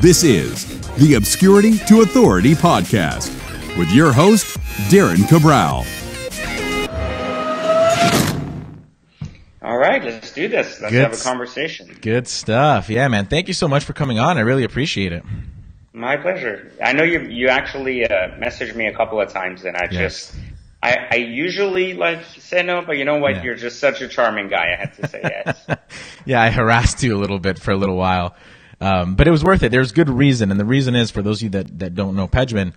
This is the Obscurity to Authority podcast with your host, Darren Cabral. All right, let's do this. Let's Good. have a conversation. Good stuff. Yeah, man. Thank you so much for coming on. I really appreciate it. My pleasure. I know you you actually uh, messaged me a couple of times, and I Yes. just I, I usually like say no, but you know what? Yeah. You're just such a charming guy. I had to say yes. Yeah, I harassed you a little bit for a little while. Um, but it was worth it. There's good reason. And the reason is for those of you that, that don't know Pejman,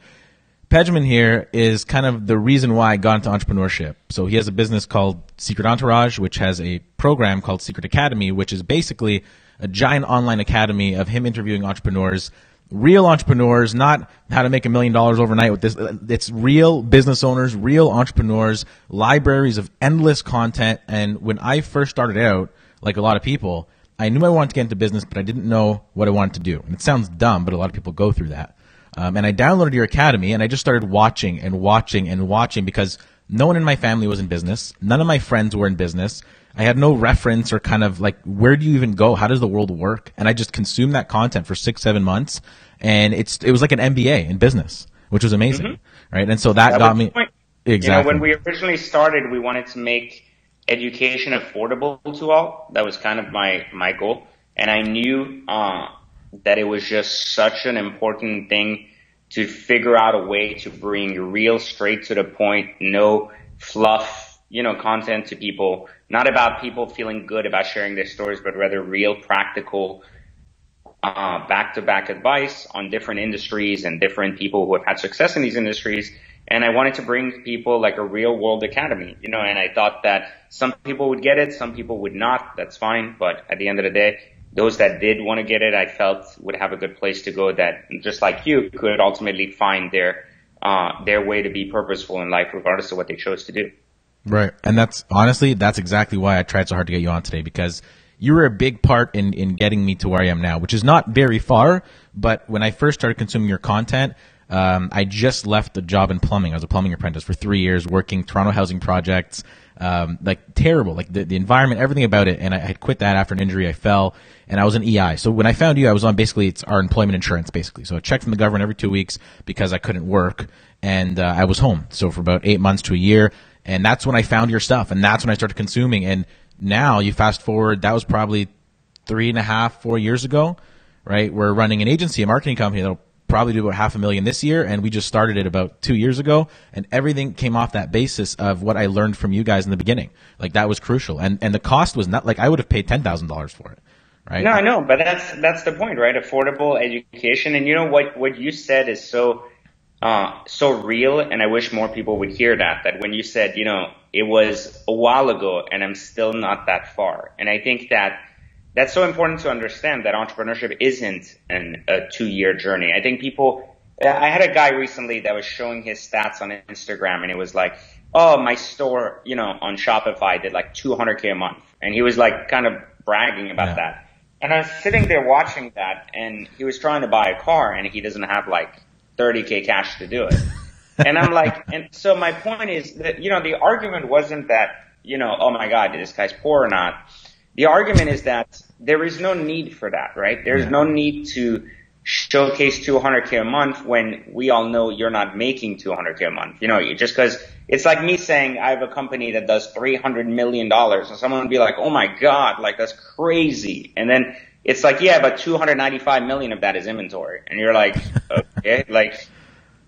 Pejman here is kind of the reason why I got into entrepreneurship. So he has a business called Secret Entourage, which has a program called Secret Academy, which is basically a giant online academy of him interviewing entrepreneurs, real entrepreneurs, not how to make a million dollars overnight with this. It's real business owners, real entrepreneurs, libraries of endless content. And when I first started out, like a lot of people, I knew I wanted to get into business, but I didn't know what I wanted to do. And it sounds dumb, but a lot of people go through that. Um, and I downloaded your academy and I just started watching and watching and watching because no one in my family was in business. None of my friends were in business. I had no reference or kind of like, where do you even go? How does the world work? And I just consumed that content for six, seven months. And it's, it was like an MBA in business, which was amazing. Right. And so that, That got me. Exactly. You know, when we originally started, we wanted to make education affordable to all. That was kind of my my goal, and I knew uh, that it was just such an important thing to figure out a way to bring real, straight to the point, no fluff, you know, content to people. Not about people feeling good about sharing their stories, but rather real, practical uh, back-to-back advice on different industries and different people who have had success in these industries. And I wanted to bring people like a real world academy, you know, and I thought that some people would get it, some people would not. That's fine. But at the end of the day, those that did want to get it, I felt would have a good place to go that just like you could ultimately find their, uh, their way to be purposeful in life regardless of what they chose to do. Right. And that's honestly, that's exactly why I tried so hard to get you on today because you were a big part in, in getting me to where I am now, which is not very far. But when I first started consuming your content, um, I just left a job in plumbing. I was a plumbing apprentice for three years working Toronto housing projects. Um, like terrible, like the, the environment, everything about it. And I had quit that after an injury. I fell and I was an EI. So when I found you, I was on basically, it's our employment insurance basically. So a check from the government every two weeks because I couldn't work and uh, I was home. So for about eight months to a year. And that's when I found your stuff. And that's when I started consuming. And now you fast forward, that was probably three and a half, four years ago, right? We're running an agency, a marketing company that'll probably do about half a million this year. And we just started it about two years ago. And everything came off that basis of what I learned from you guys in the beginning. Like that was crucial. And, and the cost was not like I would have paid $10,000 for it. Right. No, I know, but that's that's the point, right? Affordable education, and you know what what you said is so uh, so real, and I wish more people would hear that. That when you said, you know, it was a while ago, and I'm still not that far, and I think that that's so important to understand that entrepreneurship isn't an, a two year journey. I think people. I had a guy recently that was showing his stats on Instagram, and it was like, oh, my store, you know, on Shopify did like 200k a month, and he was like kind of bragging about Yeah. that. And I was sitting there watching that, and he was trying to buy a car, and he doesn't have like 30k cash to do it. and I'm like, and so my point is that you know the argument wasn't that you know, oh my God, this guy's poor or not. The argument is that there is no need for that, right? There's Yeah. no need to showcase 200k a month when we all know you're not making 200k a month. You know, you- just because it's like me saying I have a company that does 300 million dollars, and someone would be like, "Oh my god, like that's crazy," and then it's like, "Yeah, but 295 million of that is inventory," and you're like, "Okay, like."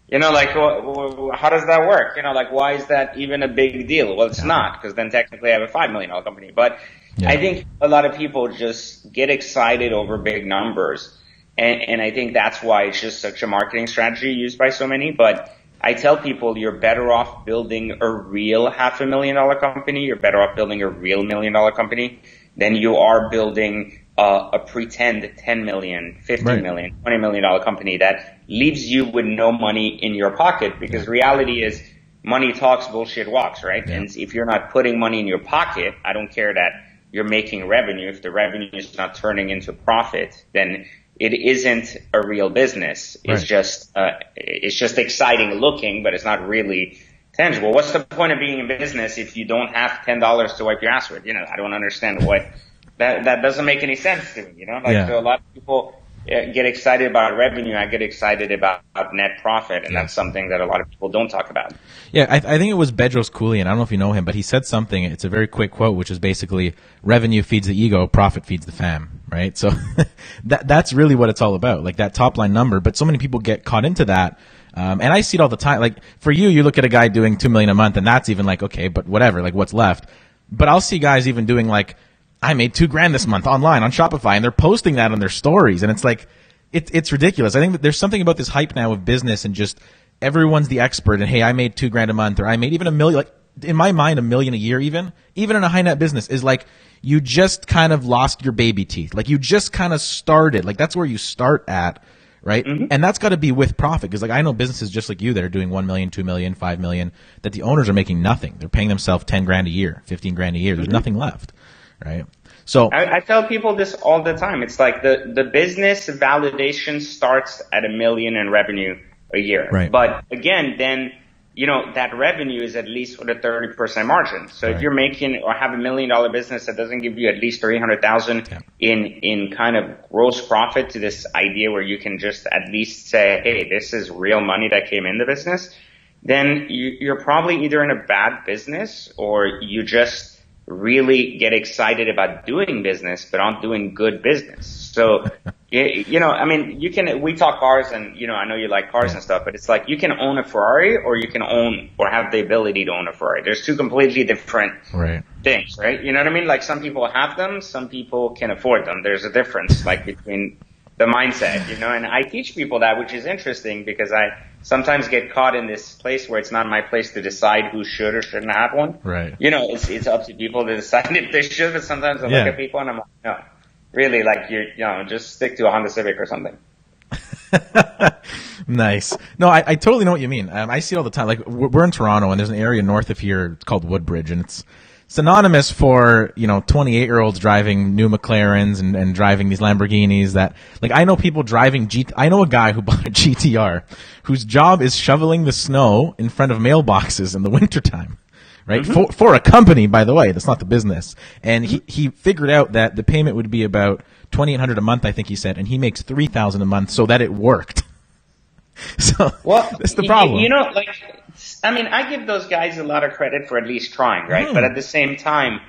You know, like, wh- how does that work? You know, like, why is that even a big deal? Well, it's not, because then technically I have a $5 million company. But Yeah. I think a lot of people just get excited over big numbers. And, and I think that's why it's just such a marketing strategy used by so many. But I tell people you're better off building a real half a million dollar company. You're better off building a real million dollar company than you are building uh, a pretend 10 million, 50 Right. million, 20 million dollar company that leaves you with no money in your pocket because reality is money talks, bullshit walks, right? Yeah. And if you're not putting money in your pocket, I don't care that you're making revenue. If the revenue is not turning into profit, then it isn't a real business. It's Right. just, uh, it's just exciting looking, but it's not really tangible. What's the point of being in business if you don't have $10 to wipe your ass with? You know, I don't understand what, That that doesn't make any sense to me. You know, like Yeah. so a lot of people get excited about revenue. I get excited about, about net profit, and that's something that a lot of people don't talk about. Yeah, I, I think it was Bedros Keuilian. I don't know if you know him, but he said something. It's a very quick quote, which is basically revenue feeds the ego, profit feeds the fam. Right. So that that's really what it's all about, like that top line number. But so many people get caught into that. Um, and I see it all the time. Like for you, you look at a guy doing two million a month, and that's even like okay, but whatever. Like what's left? But I'll see guys even doing like I made two grand this month online on Shopify, and they're posting that on their stories, and it's like it's it's ridiculous. I think that there's something about this hype now of business and just everyone's the expert, and hey, I made two grand a month, or I made even a million. Like in my mind, a million a year, even even in a high net business, is like you just kind of lost your baby teeth. Like you just kind of started. Like that's where you start at. Right. Mm-hmm. And that's got to be with profit. Cause like I know businesses just like you that are doing 1 million, 2 million, 5 million, that the owners are making nothing. They're paying themselves 10 grand a year, 15 grand a year. There's mm-hmm. nothing left. Right. So I, I tell people this all the time. It's like the, the business validation starts at a million in revenue a year. Right. But again, then, you know, that revenue is at least with a 30% margin. So Right. if you're making or have a million dollar business that doesn't give you at least 300,000 Yeah. in, in kind of gross profit to this idea where you can just at least say, Hey, this is real money that came in the business, then you, you're probably either in a bad business or you just really get excited about doing business, but aren't doing good business. So, you, know, I mean, you can, we talk cars and, you know, I know you like cars and stuff, but it's like you can own a Ferrari or you can own or have the ability to own a Ferrari. There's two completely different right. things, right? You know what I mean? Like some people have them, some people can afford them. There's a difference, like between the mindset, you know, and I teach people that, which is interesting because I sometimes get caught in this place where it's not my place to decide who should or shouldn't have one. Right. You know, it's, it's up to people to decide if they should, but sometimes I Yeah. look at people and I'm like, no, really, like you're, you know, just stick to a Honda Civic or something. Nice. No, I, I totally know what you mean. Um, I see it all the time. Like we're we're in Toronto, and there's an area north of here. It's called Woodbridge, and it's synonymous for you know 28 year olds driving new McLarens and, and driving these Lamborghinis. That like I know people driving G. I know a guy who bought a GTR, whose job is shoveling the snow in front of mailboxes in the wintertime. Right mm-hmm. for for a company, by the way, that's not the business. And he mm-hmm. he figured out that the payment would be about twenty eight hundred a month, I think he said, and he makes three thousand a month, so that it worked. So Well, that's the problem. You know, like, I mean, I give those guys a lot of credit for at least trying, right? Hmm. But at the same time,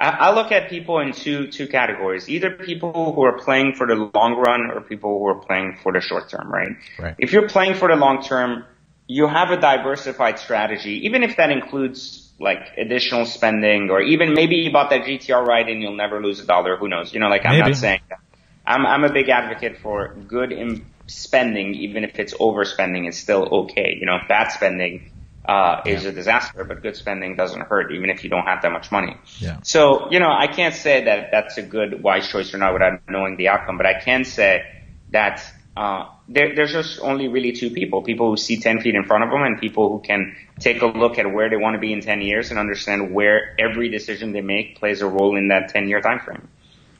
I, I look at people in two two categories: either people who are playing for the long run or people who are playing for the short term, right? Right. If you're playing for the long term, you have a diversified strategy, even if that includes like additional spending or even maybe you bought that GTR right and you'll never lose a dollar. Who knows? You know, like I'm Maybe. not saying that. I'm, I'm a big advocate for good in spending, even if it's overspending, it's still okay. You know, bad spending uh, is Yeah. a disaster, but good spending doesn't hurt, even if you don't have that much money. Yeah. So, you know, I can't say that that's a good, wise choice or not without knowing the outcome, but I can say that uh, there, there's just only really two people: people who see 10 feet in front of them, and people who can take a look at where they want to be in 10 years and understand where every decision they make plays a role in that 10 year time frame.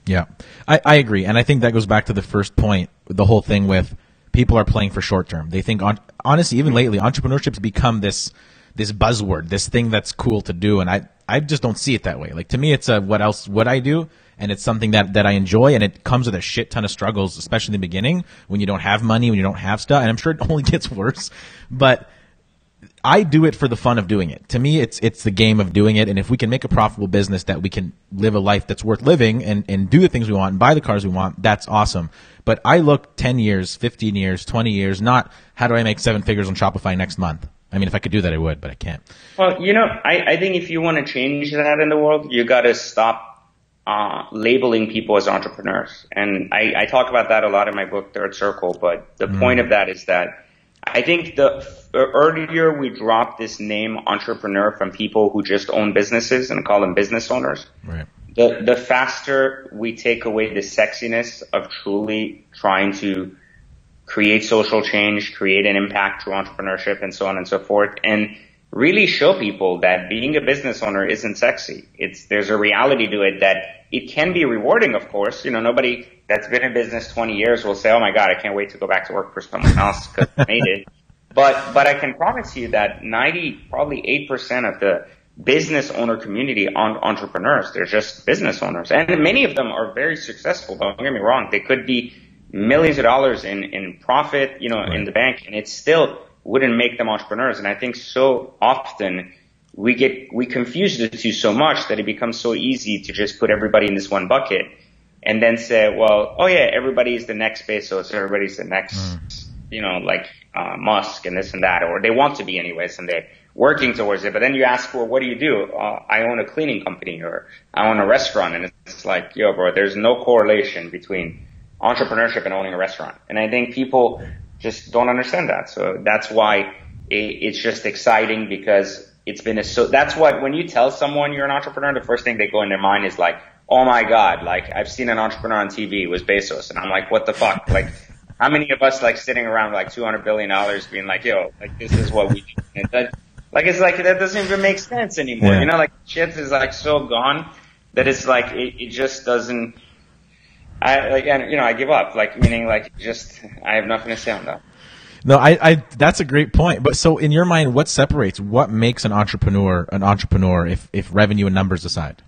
Yeah, I, I agree, and I think that goes back to the first point, the whole thing with people are playing for short term. They think, on, honestly, even lately, entrepreneurship's become this this buzzword, this thing that's cool to do, and I I just don't see it that way. Like to me, it's a what else would I do, and it's something that that I enjoy, and it comes with a shit ton of struggles, especially in the beginning when you don't have money, when you don't have stuff, and I'm sure it only gets worse, but. I do it for the fun of doing it. To me, it's it's the game of doing it. And if we can make a profitable business that we can live a life that's worth living and, and do the things we want and buy the cars we want, that's awesome. But I look 10 years, 15 years, 20 years, not how do I make seven figures on Shopify next month? I mean, if I could do that, I would, but I can't. Well, you know, I, I think if you want to change that in the world, you got to stop uh, labeling people as entrepreneurs. And I, I talk about that a lot in my book, Third Circle. But the point of that is that I think the earlier we drop this name entrepreneur from people who just own businesses and call them business owners, Right. The the faster we take away the sexiness of truly trying to create social change, create an impact through entrepreneurship and so on and so forth, and really show people that being a business owner isn't sexy. It's there's a reality to it that it can be rewarding, of course. You know, nobody that's been in business 20 years will say, "Oh my God, I can't wait to go back to work for someone else because I made it." But but I can promise you that 90, probably eight percent of the business owner community on entrepreneurs. They're just business owners. And many of them are very successful. Don't get me wrong. They could be millions of dollars in, in profit, you know, right. in the bank and it still wouldn't make them entrepreneurs. And I think so often we get, we confuse the two so much that it becomes so easy to just put everybody in this one bucket and then say, well, oh yeah, everybody's the next Bezos, everybody's the next, mm. you know, like, uh, Musk and this and that, or they want to be anyways and they're working towards it. But then you ask, well, what do you do? Uh, I own a cleaning company or I own a restaurant and it's like, yo, bro, there's no correlation between entrepreneurship and owning a restaurant. And I think people just don't understand that. So that's why it, it's just exciting because it's been a so that's what when you tell someone you're an entrepreneur, the first thing they go in their mind is like, oh my god, like I've seen an entrepreneur on TV was Bezos, and I'm like, what the fuck, like. How many of us like sitting around like 200 billion dollars being like, yo, like this is what we do. That, like it's like that doesn't even make sense anymore. Yeah. You know, like shit is like so gone that it's like it, it just doesn't I like, and you know, I give up. Like, meaning, like, just I have nothing to say on that. No, I, I, that's a great point. But so, in your mind, what separates, what makes an entrepreneur an entrepreneur, if if revenue and numbers aside?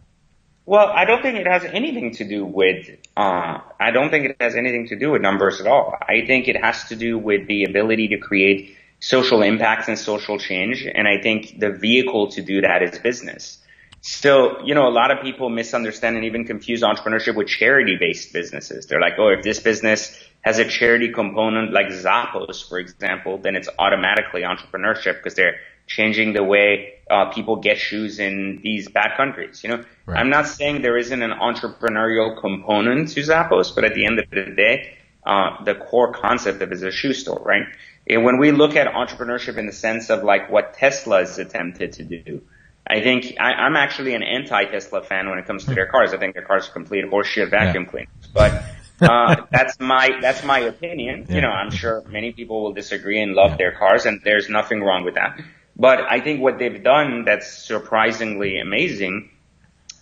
Well, I don't think it has anything to do with. Uh, I don't think it has anything to do with numbers at all. I think it has to do with the ability to create social impacts and social change, and I think the vehicle to do that is business still, you know, a lot of people misunderstand and even confuse entrepreneurship with charity based businesses. They're like, oh, if this business has a charity component like Zappos, for example, then it's automatically entrepreneurship because they're changing the way uh, people get shoes in these bad countries. You know, right. I'm not saying there isn't an entrepreneurial component to Zappos, but at the end of the day, uh, the core concept of it is a shoe store, right? And when we look at entrepreneurship in the sense of like what Tesla has attempted to do, I think I, am actually an anti-Tesla fan when it comes to their cars. I think their cars are complete horseshit vacuum yeah. cleaners. But uh, that's my that's my opinion. Yeah. You know, I'm sure many people will disagree and love yeah. their cars, and there's nothing wrong with that. But I think what they've done that's surprisingly amazing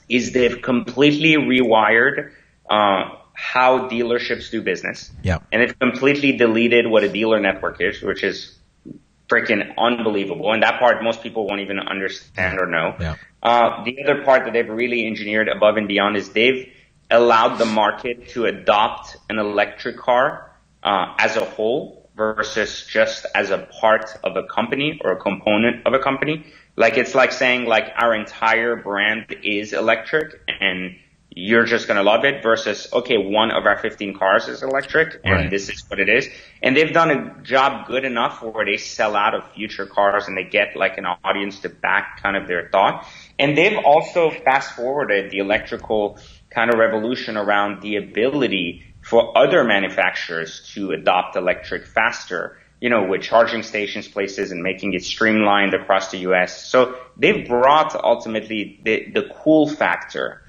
is they've completely rewired uh, how dealerships do business. Yeah. And they've completely deleted what a dealer network is, which is freaking unbelievable. And that part most people won't even understand or know. Yeah. Uh, the other part that they've really engineered above and beyond is they've allowed the market to adopt an electric car uh, as a whole versus just as a part of a company or a component of a company. Like it's like saying like our entire brand is electric and you're just going to love it versus, okay, one of our 15 cars is electric and right. this is what it is. And they've done a job good enough where they sell out of future cars and they get like an audience to back kind of their thought. And they've also fast forwarded the electrical kind of revolution around the ability for other manufacturers to adopt electric faster you know, with charging stations places and making it streamlined across the US. So they've brought ultimately the, the cool factor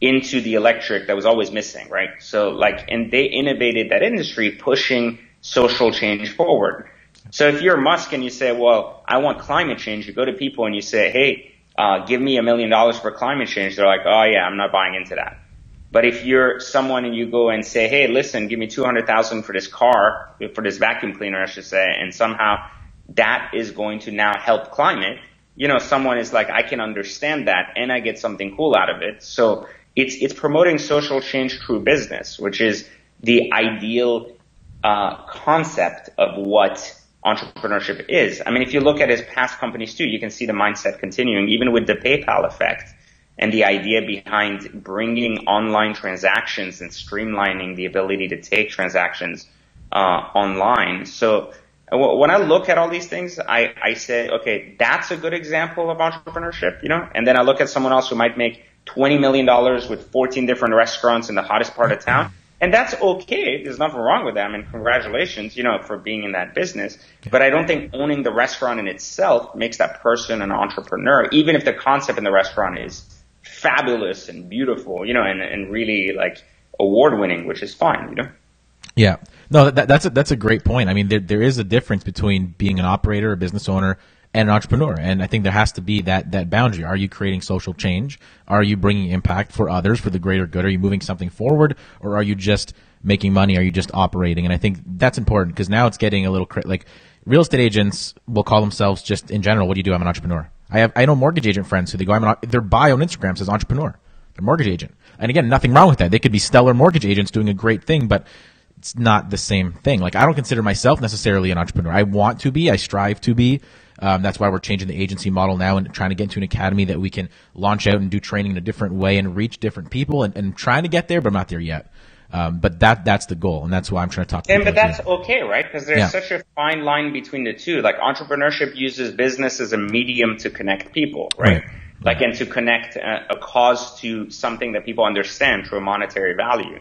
into the electric that was always missing, right? So like, and they innovated that industry pushing social change forward. So if you're Musk and you say, well, I want climate change, you go to people and you say, hey, uh, give me a million dollars for climate change. They're like, oh yeah, I'm not buying into that. But if you're someone and you go and say, hey, listen, give me 200,000 for this car, for this vacuum cleaner, I should say, and somehow that is going to now help climate, you know, someone is like, I can understand that and I get something cool out of it. So it's it's promoting social change through business, which is the ideal uh, concept of what entrepreneurship is. I mean, if you look at his past companies too, you can see the mindset continuing, even with the PayPal effect and the idea behind bringing online transactions and streamlining the ability to take transactions uh, online. So when I look at all these things, I, I say, okay, that's a good example of entrepreneurship, you know, and then I look at someone else who might make $20 million with 14 different restaurants in the hottest part of town. And that's okay. There's nothing wrong with them. And congratulations, you know, for being in that business. But I don't think owning the restaurant in itself makes that person an entrepreneur, even if the concept in the restaurant is fabulous and beautiful, you know, and, and really like award winning, which is fine, you know? Yeah. No, that, that's a, that's a great point. I mean, there, there is a difference between being an operator, a business owner, and an entrepreneur. And I think there has to be that, that boundary. Are you creating social change? Are you bringing impact for others for the greater good? Are you moving something forward or are you just making money? Are you just operating? And I think that's important because now it's getting a little like real estate agents will call themselves just in general. What do you do? I'm an entrepreneur. I have I know mortgage agent friends who they go I'm an, their bio on Instagram says entrepreneur, they're mortgage agent, and again nothing wrong with that. They could be stellar mortgage agents doing a great thing, but it's not the same thing. Like I don't consider myself necessarily an entrepreneur. I want to be, I strive to be. Um, that's why we're changing the agency model now and trying to get into an academy that we can launch out and do training in a different way and reach different people and, and trying to get there, but I'm not there yet. Um, but that that's the goal, and that's why I'm trying to talk. To and but that's okay, right? Because there's yeah. such a fine line between the two. Like entrepreneurship uses business as a medium to connect people, right? right. Like and to connect a, a cause to something that people understand through a monetary value.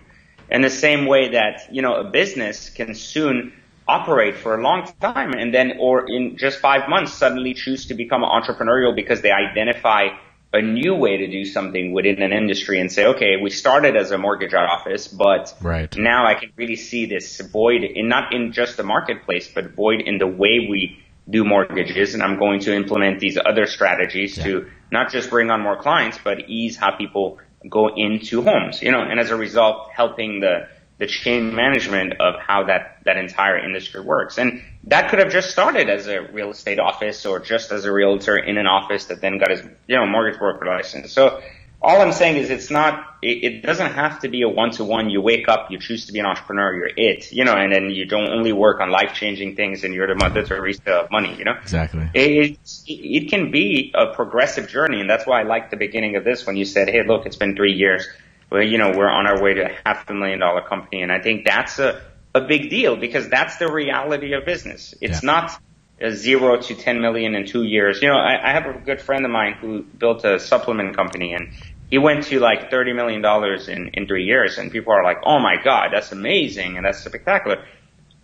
In the same way that you know a business can soon operate for a long time and then or in just five months suddenly choose to become entrepreneurial because they identify a new way to do something within an industry and say, okay, we started as a mortgage office, but right. now I can really see this void in not in just the marketplace, but void in the way we do mortgages. And I'm going to implement these other strategies yeah. to not just bring on more clients, but ease how people go into homes, you know, and as a result, helping the, the chain management of how that, that entire industry works. And that could have just started as a real estate office or just as a realtor in an office that then got his, you know, mortgage broker license. So all I'm saying is it's not, it, it doesn't have to be a one to one. You wake up, you choose to be an entrepreneur, you're it, you know, and then you don't only work on life changing things and you're the Mother Teresa of money, you know? Exactly. It, it, it can be a progressive journey. And that's why I like the beginning of this when you said, Hey, look, it's been three years well, you know, we're on our way to a half a million dollar company. And I think that's a, a big deal because that's the reality of business. It's yeah. not a zero to 10 million in two years. You know, I, I have a good friend of mine who built a supplement company and he went to like $30 million in, in three years and people are like, oh my God, that's amazing and that's spectacular.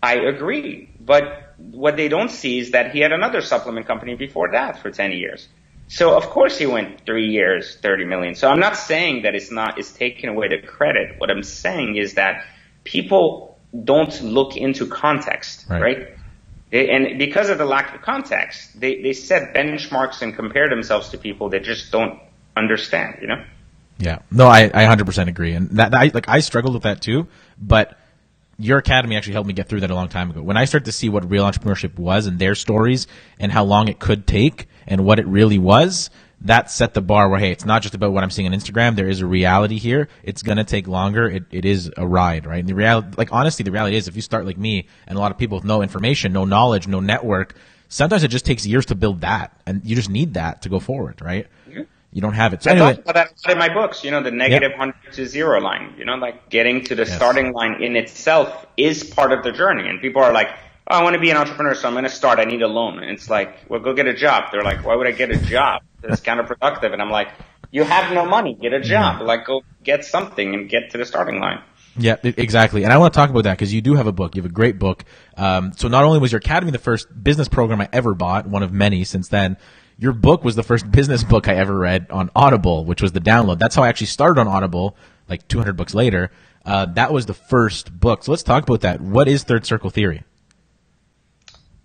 I agree. But what they don't see is that he had another supplement company before that for 10 years. So of course he went three years, 30 million. So I'm not saying that it's not, it's taking away the credit. What I'm saying is that people don't look into context, right? right? They, and because of the lack of context, they, they set benchmarks and compare themselves to people that just don't understand, you know? Yeah. No, I, I 100% agree. And that, I, like, I struggled with that too, but your academy actually helped me get through that a long time ago. When I started to see what real entrepreneurship was and their stories and how long it could take and what it really was, that set the bar where, hey, it's not just about what I'm seeing on Instagram. There is a reality here. It's going to take longer. It, it is a ride, right? And the reality, like, honestly, the reality is if you start like me and a lot of people with no information, no knowledge, no network, sometimes it just takes years to build that. And you just need that to go forward, right? You don't have it. So I anyway, that in my books. You know, the negative yep. hundred to zero line. You know, like getting to the yes. starting line in itself is part of the journey. And people are like, "Oh, I want to be an entrepreneur, so I'm going to start. I need a loan." And it's like, "Well, go get a job." They're like, "Why would I get a job? It's counterproductive." And I'm like, "You have no money. Get a job. Mm-hmm. Like, go get something and get to the starting line." Yeah, exactly. And I want to talk about that because you do have a book. You have a great book. Um, so not only was your academy the first business program I ever bought, one of many since then, your book was the first business book I ever read on Audible, which was the download. That's how I actually started on Audible, like 200 books later. Uh, that was the first book. So let's talk about that. What is Third Circle Theory?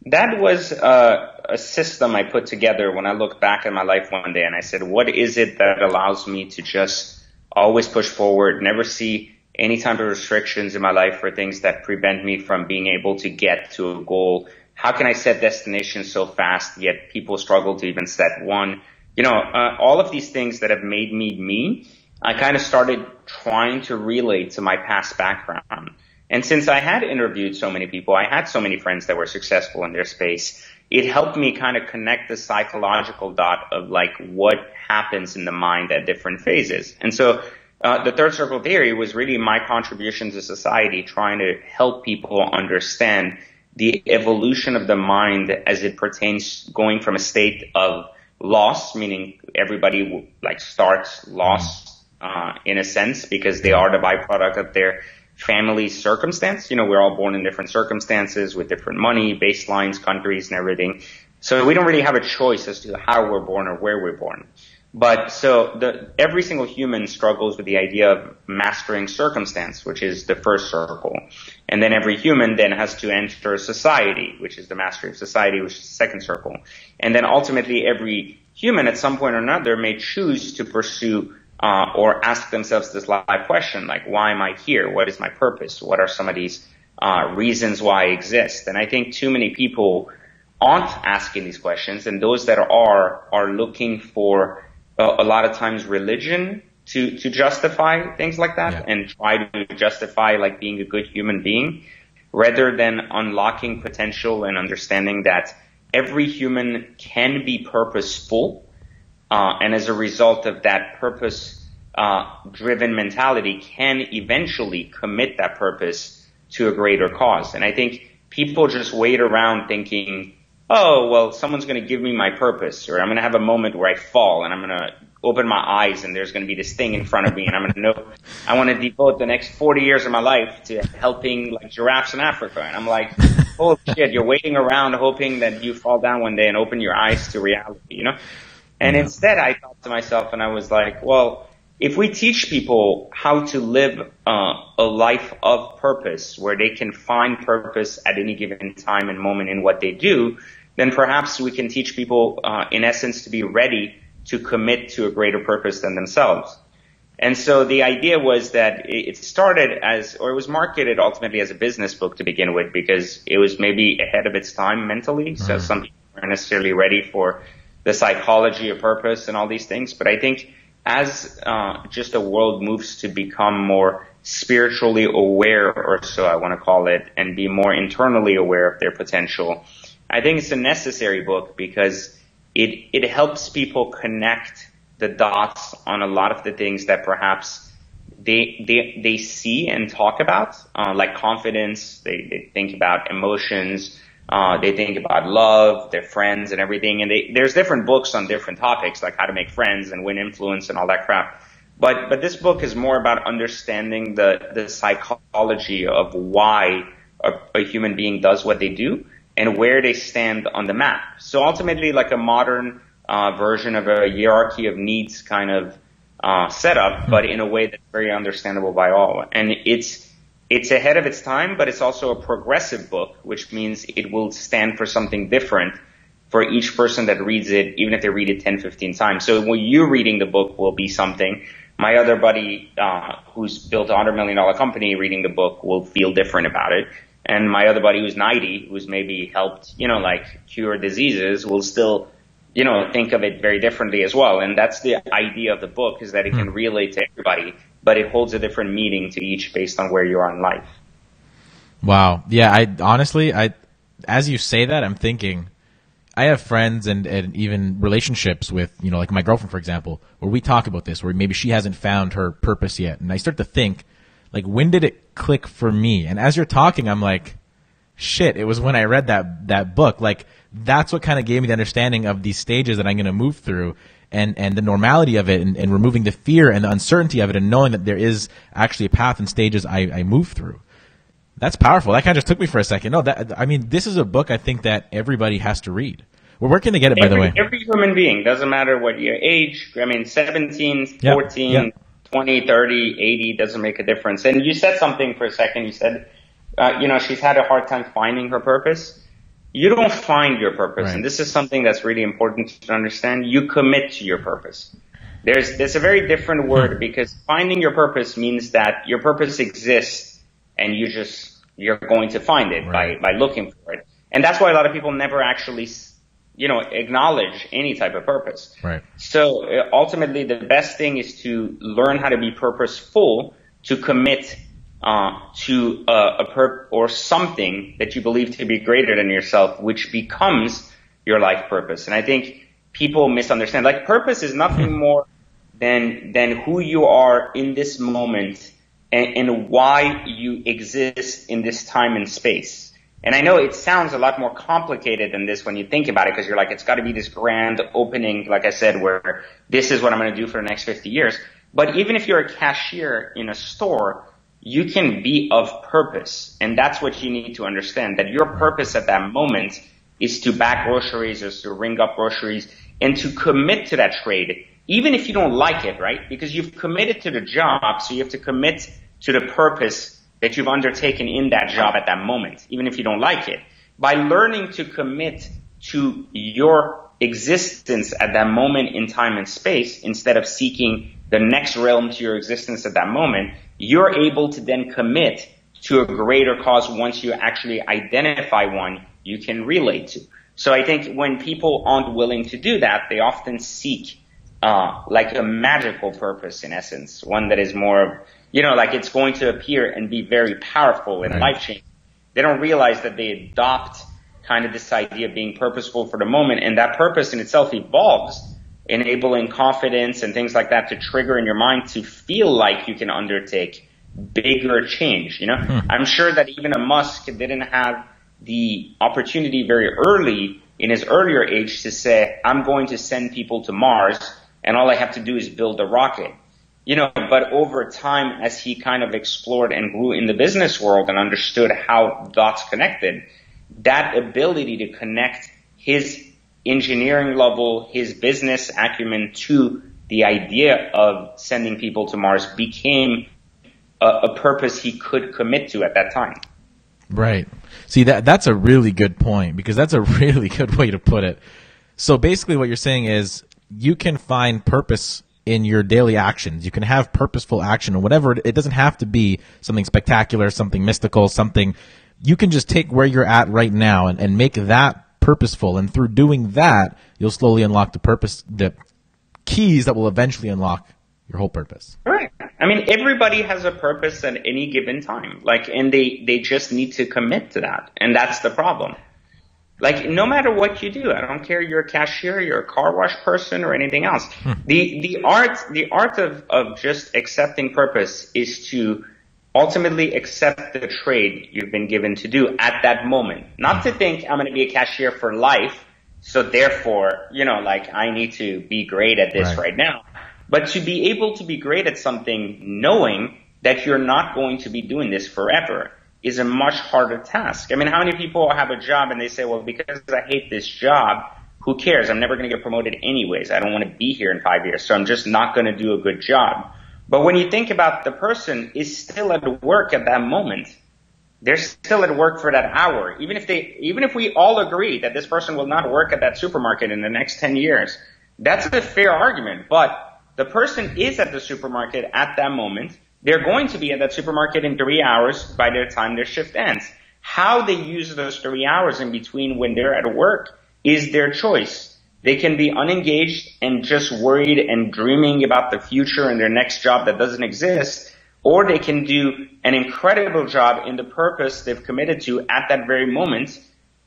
That was uh, a system I put together when I looked back at my life one day and I said, what is it that allows me to just always push forward, never see any type of restrictions in my life or things that prevent me from being able to get to a goal how can I set destinations so fast yet people struggle to even set one? You know, uh, all of these things that have made me me, I kind of started trying to relate to my past background. And since I had interviewed so many people, I had so many friends that were successful in their space, it helped me kind of connect the psychological dot of like what happens in the mind at different phases. And so uh, the third circle theory was really my contribution to society, trying to help people understand the evolution of the mind as it pertains going from a state of loss, meaning everybody like starts lost uh, in a sense because they are the byproduct of their family circumstance. You know, we're all born in different circumstances with different money, baselines, countries, and everything. So we don't really have a choice as to how we're born or where we're born. But so the, every single human struggles with the idea of mastering circumstance, which is the first circle. And then every human then has to enter society, which is the mastery of society, which is the second circle. And then ultimately every human at some point or another may choose to pursue uh, or ask themselves this life question, like, why am I here? What is my purpose? What are some of these uh, reasons why I exist? And I think too many people aren't asking these questions, and those that are are looking for a lot of times religion to to justify things like that Yeah. and try to justify like being a good human being, rather than unlocking potential and understanding that every human can be purposeful, uh, and as a result of that purpose uh, driven mentality can eventually commit that purpose to a greater cause. And I think people just wait around thinking, oh, well, someone's going to give me my purpose, or I'm going to have a moment where I fall and I'm going to open my eyes and there's going to be this thing in front of me and I'm going to know I want to devote the next 40 years of my life to helping like giraffes in Africa. And I'm like, holy shit, you're waiting around hoping that you fall down one day and open your eyes to reality, you know? And Yeah. instead I thought to myself and I was like, well, if we teach people how to live uh, a life of purpose where they can find purpose at any given time and moment in what they do, then perhaps we can teach people, uh, in essence, to be ready to commit to a greater purpose than themselves. And so the idea was that it started as, or it was marketed ultimately as a business book to begin with because it was maybe ahead of its time mentally. So some people weren't necessarily ready for the psychology of purpose and all these things. But I think as uh, just the world moves to become more spiritually aware, or so I want to call it, and be more internally aware of their potential, I think it's a necessary book because it it helps people connect the dots on a lot of the things that perhaps they they they see and talk about, uh, like confidence. They they think about emotions. Uh, they think about love, their friends, and everything. And they, there's different books on different topics, like how to make friends and win influence and all that crap. But but this book is more about understanding the the psychology of why a, a human being does what they do and where they stand on the map. So ultimately, like a modern uh, version of a hierarchy of needs kind of uh, setup, but in a way that's very understandable by all. And it's it's ahead of its time, but it's also a progressive book, which means it will stand for something different for each person that reads it, even if they read it 10, 15 times. So when you're reading the book will be something. My other buddy, uh, who's built a hundred million dollar company reading the book will feel different about it. And my other buddy who's 90, who's maybe helped, you know, like cure diseases will still, you know, think of it very differently as well. And that's the idea of the book is that it can hmm. relate to everybody, but it holds a different meaning to each based on where you are in life. Wow. Yeah, I honestly, I as you say that, I'm thinking I have friends and, and even relationships with, you know, like my girlfriend, for example, where we talk about this, where maybe she hasn't found her purpose yet. And I start to think, like, when did it click for me? And as you're talking, I'm like, shit, it was when I read that, that book. Like, that's what kind of gave me the understanding of these stages that I'm going to move through and, and the normality of it and, and removing the fear and the uncertainty of it and knowing that there is actually a path and stages I, I move through. That's powerful. That kind of just took me for a second. No, that I mean, this is a book I think that everybody has to read. Well, where can they get it, by every, the way? Every human being, doesn't matter what your age, I mean, 17, Yeah, 14, yeah. 20, 30, 80, doesn't make a difference. And you said something for a second. You said, uh, you know, she's had a hard time finding her purpose. You don't find your purpose. Right. And this is something that's really important to understand. You commit to your purpose. There's, there's a very different word because finding your purpose means that your purpose exists and you just, you're going to find it Right. by, by looking for it. And that's why a lot of people never actually, you know, acknowledge any type of purpose. Right. So uh, ultimately, the best thing is to learn how to be purposeful, to commit uh, to a, a perp or something that you believe to be greater than yourself, which becomes your life purpose. And I think people misunderstand. Like purpose is nothing more than than who you are in this moment and, and why you exist in this time and space. And I know it sounds a lot more complicated than this when you think about it, because you're like, it's got to be this grand opening, like I said, where this is what I'm going to do for the next 50 years. But even if you're a cashier in a store, you can be of purpose. And that's what you need to understand, that your purpose at that moment is to back groceries, is to ring up groceries, and to commit to that trade, even if you don't like it, right? Because you've committed to the job, so you have to commit to the purpose that you've undertaken in that job at that moment, even if you don't like it. By learning to commit to your existence at that moment in time and space, instead of seeking the next realm to your existence at that moment, you're able to then commit to a greater cause once you actually identify one you can relate to. So I think when people aren't willing to do that, they often seek uh, like a magical purpose in essence, one that is more, you know, like it's going to appear and be very powerful and right. life changing. They don't realize that they adopt kind of this idea of being purposeful for the moment, and that purpose in itself evolves, enabling confidence and things like that to trigger in your mind to feel like you can undertake bigger change. You know, hmm. I'm sure that even a Musk didn't have the opportunity very early in his earlier age to say, I'm going to send people to Mars and all I have to do is build a rocket. You know, but over time, as he kind of explored and grew in the business world and understood how dots connected, that ability to connect his engineering level, his business acumen to the idea of sending people to Mars became a, a purpose he could commit to at that time. Right. See that that's a really good point because that's a really good way to put it. So basically what you're saying is you can find purpose in your daily actions. You can have purposeful action or whatever. It doesn't have to be something spectacular, something mystical, something. You can just take where you're at right now and, and make that purposeful. And through doing that, you'll slowly unlock the purpose, the keys that will eventually unlock your whole purpose. Right. I mean, everybody has a purpose at any given time. Like, and they, they just need to commit to that. And that's the problem. Like no matter what you do, I don't care you're a cashier, you're a car wash person or anything else. Hmm. The the art the art of, of just accepting purpose is to ultimately accept the trade you've been given to do at that moment. Not to think I'm gonna be a cashier for life, so therefore, you know, like I need to be great at this right, right now. But to be able to be great at something knowing that you're not going to be doing this forever is a much harder task. I mean, how many people have a job and they say, well, because I hate this job, who cares? I'm never going to get promoted anyways. I don't want to be here in five years, so I'm just not going to do a good job. But when you think about the person is still at work at that moment, they're still at work for that hour. Even if they, even if we all agree that this person will not work at that supermarket in the next 10 years, that's a fair argument. But the person is at the supermarket at that moment they're going to be at that supermarket in three hours by the time their shift ends. How they use those three hours in between when they're at work is their choice. They can be unengaged and just worried and dreaming about the future and their next job that doesn't exist, or they can do an incredible job in the purpose they've committed to at that very moment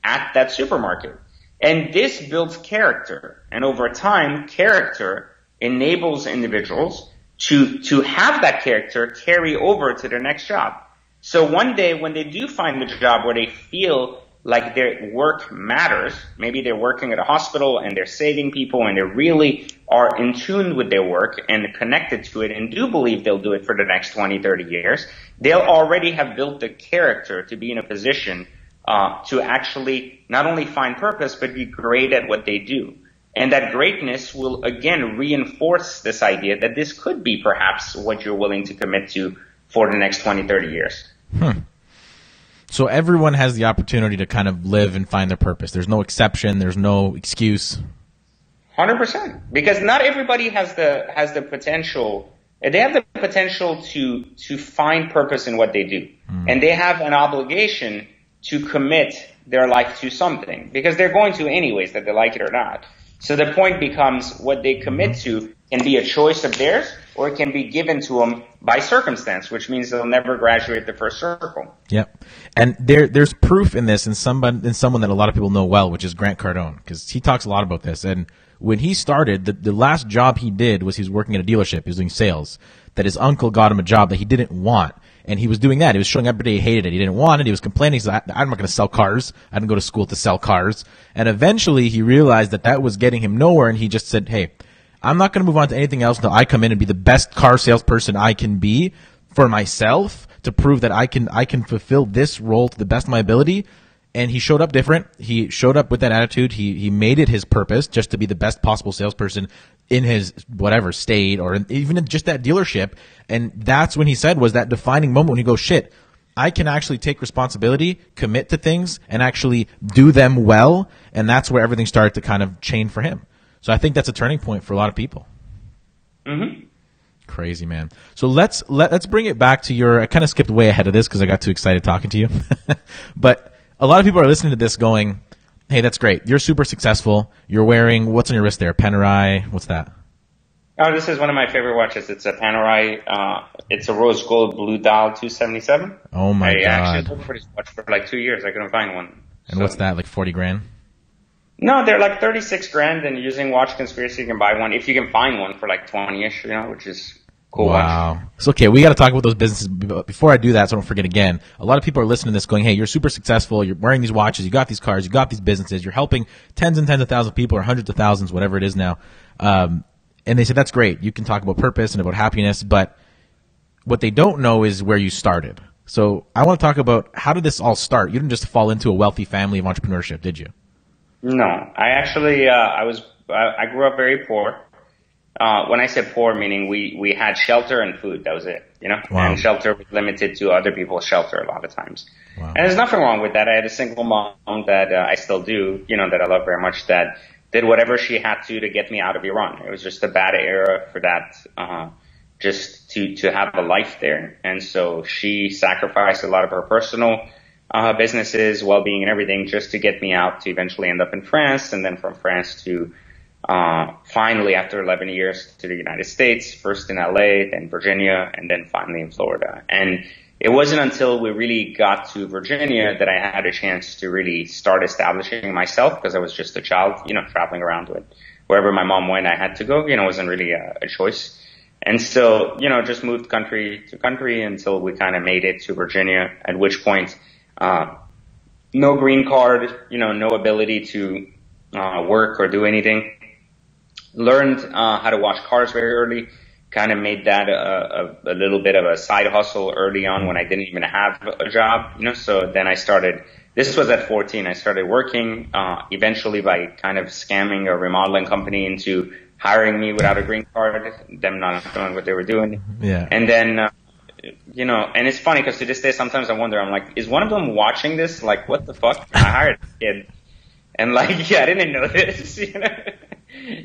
at that supermarket. And this builds character. And over time, character enables individuals to, to have that character carry over to their next job. So one day when they do find the job where they feel like their work matters, maybe they're working at a hospital and they're saving people and they really are in tune with their work and connected to it and do believe they'll do it for the next 20, 30 years, they'll already have built the character to be in a position uh, to actually not only find purpose, but be great at what they do. And that greatness will again reinforce this idea that this could be perhaps what you're willing to commit to for the next 20, 30 years. Hmm. So everyone has the opportunity to kind of live and find their purpose. There's no exception. There's no excuse. Hundred percent. Because not everybody has the has the potential. They have the potential to to find purpose in what they do, mm. and they have an obligation to commit their life to something because they're going to anyways, that they like it or not. So the point becomes what they commit mm-hmm. to can be a choice of theirs or it can be given to them by circumstance, which means they'll never graduate the first circle. Yep. And there, there's proof in this in someone, in someone that a lot of people know well, which is Grant Cardone, because he talks a lot about this. And when he started, the, the last job he did was he was working at a dealership. He was doing sales. That his uncle got him a job that he didn't want. And he was doing that. He was showing up every day. He hated it. He didn't want it. He was complaining. He said, I'm not going to sell cars. I didn't go to school to sell cars. And eventually he realized that that was getting him nowhere. And he just said, Hey, I'm not going to move on to anything else until I come in and be the best car salesperson I can be for myself to prove that I can, I can fulfill this role to the best of my ability and he showed up different. He showed up with that attitude. He he made it his purpose just to be the best possible salesperson in his whatever state or even in just that dealership. And that's when he said was that defining moment when he goes, shit, I can actually take responsibility, commit to things, and actually do them well. And that's where everything started to kind of chain for him. So I think that's a turning point for a lot of people. Mm-hmm. Crazy man. So let's let, let's bring it back to your. I kind of skipped way ahead of this because I got too excited talking to you, but a lot of people are listening to this going, Hey, that's great. You're super successful. You're wearing what's on your wrist there? Panerai. What's that? Oh, this is one of my favorite watches. It's a Panerai. Uh, it's a rose gold blue dial 277. Oh my I god! actually looked for this watch for like two years. I couldn't find one. and So- what's that? Like forty grand? No, they're like 36 grand and using Watch Conspiracy you can buy one if you can find one for like 20ish, you know, which is cool watch. Wow. So okay, we got to talk about those businesses. But Before I do that, so I don't forget again, a lot of people are listening to this going, "Hey, you're super successful. You're wearing these watches. You got these cars. You got these businesses. You're helping tens and tens of thousands of people, or hundreds of thousands, whatever it is now." Um, and they say that's great. You can talk about purpose and about happiness, but what they don't know is where you started. So I want to talk about how did this all start? You didn't just fall into a wealthy family of entrepreneurship, did you? No, I actually, uh, I was, I I grew up very poor. Uh, when I said poor, meaning we, we had shelter and food. That was it, you know? Wow. And shelter was limited to other people's shelter a lot of times. Wow. And there's nothing wrong with that. I had a single mom that uh, I still do, you know, that I love very much that did whatever she had to to get me out of Iran. It was just a bad era for that, uh, just to, to have a life there. And so she sacrificed a lot of her personal, uh, businesses, well-being and everything just to get me out to eventually end up in France and then from France to, uh, finally after 11 years to the United States, first in LA, then Virginia, and then finally in Florida. And it wasn't until we really got to Virginia that I had a chance to really start establishing myself because I was just a child, you know, traveling around with wherever my mom went, I had to go, you know, it wasn't really a, a choice. And so, you know, just moved country to country until we kind of made it to Virginia, at which point, uh, no green card, you know, no ability to, uh, work or do anything. Learned, uh, how to wash cars very early. Kind of made that a, a, a little bit of a side hustle early on when I didn't even have a job, you know, so then I started, this was at 14. I started working, uh, eventually by kind of scamming a remodeling company into hiring me without a green card, them not knowing what they were doing. Yeah. And then, uh, you know, and it's funny because to this day, sometimes I wonder, I'm like, is one of them watching this? Like, what the fuck? I hired a kid. And like, yeah, I didn't know this, you know?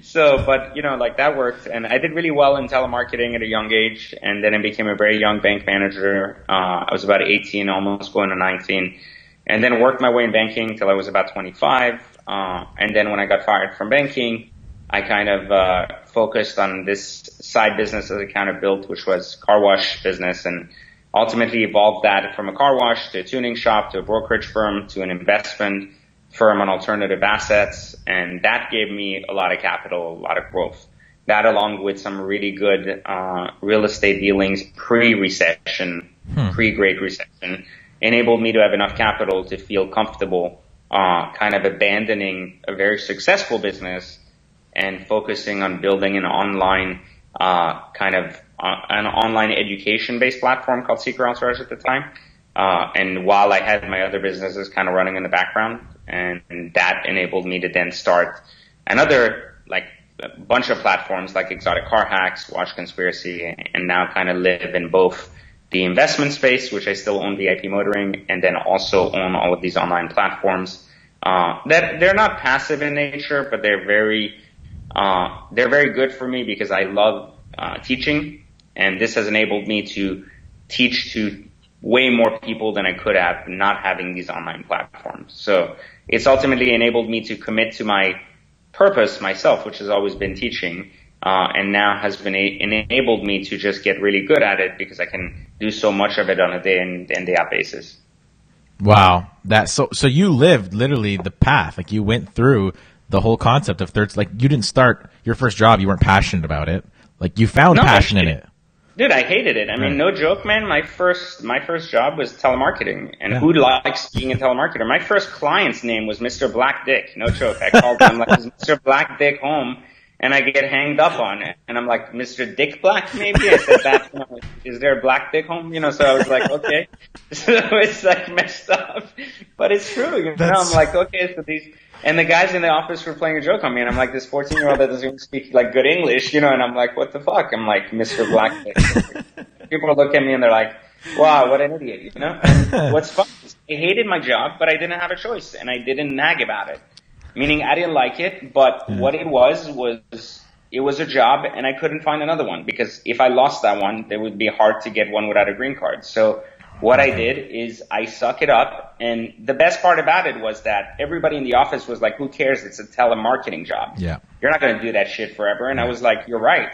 So, but, you know, like that worked. And I did really well in telemarketing at a young age. And then I became a very young bank manager. Uh, I was about 18, almost going to 19. And then worked my way in banking till I was about 25. Uh, and then when I got fired from banking, I kind of uh, focused on this side business that I kind of built, which was car wash business, and ultimately evolved that from a car wash to a tuning shop to a brokerage firm to an investment firm on alternative assets, and that gave me a lot of capital, a lot of growth. That, along with some really good uh, real estate dealings pre-recession, pre-Great Recession, enabled me to have enough capital to feel comfortable, uh, kind of abandoning a very successful business and focusing on building an online uh, kind of uh, an online education based platform called Secret Entourage at the time. Uh, and while I had my other businesses kind of running in the background, and, and that enabled me to then start another like a bunch of platforms like Exotic Car Hacks, Watch Conspiracy, and now kind of live in both the investment space, which I still own VIP Motoring, and then also own all of these online platforms. Uh, that they're not passive in nature, but they're very uh, they're very good for me because I love uh, teaching, and this has enabled me to teach to way more people than I could have not having these online platforms. So it's ultimately enabled me to commit to my purpose myself, which has always been teaching, uh, and now has been a- enabled me to just get really good at it because I can do so much of it on a day in and day out basis. Wow, that so so you lived literally the path. Like you went through the whole concept of thirds. Like you didn't start your first job. You weren't passionate about it. Like you found No, passion in it. Dude, I hated it. I mean, no joke, man. My first, my first job was telemarketing, and Yeah. who likes being a telemarketer? My first client's name was Mr. Black Dick. No joke. I called him like, "Is Mr. Black Dick home?" And I get hanged up on it, and I'm like, "Mr. Dick Black, maybe." I said that. Is there a Black Dick home? You know, so I was like, okay. So it's like messed up, but it's true. You know, That's- I'm like, okay, so these. And the guys in the office were playing a joke on me, and I'm like, this 14 year old that doesn't even speak like good English, you know, and I'm like, what the fuck? I'm like, Mr. Black Dick people look at me and they're like, wow, what an idiot, you know? And what's fun is I hated my job, but I didn't have a choice and I didn't nag about it. Meaning I didn't like it, but what it was was it was a job and I couldn't find another one because if I lost that one, it would be hard to get one without a green card. So What I did is I suck it up. And the best part about it was that everybody in the office was like, who cares? It's a telemarketing job. Yeah. You're not going to do that shit forever. And I was like, you're right.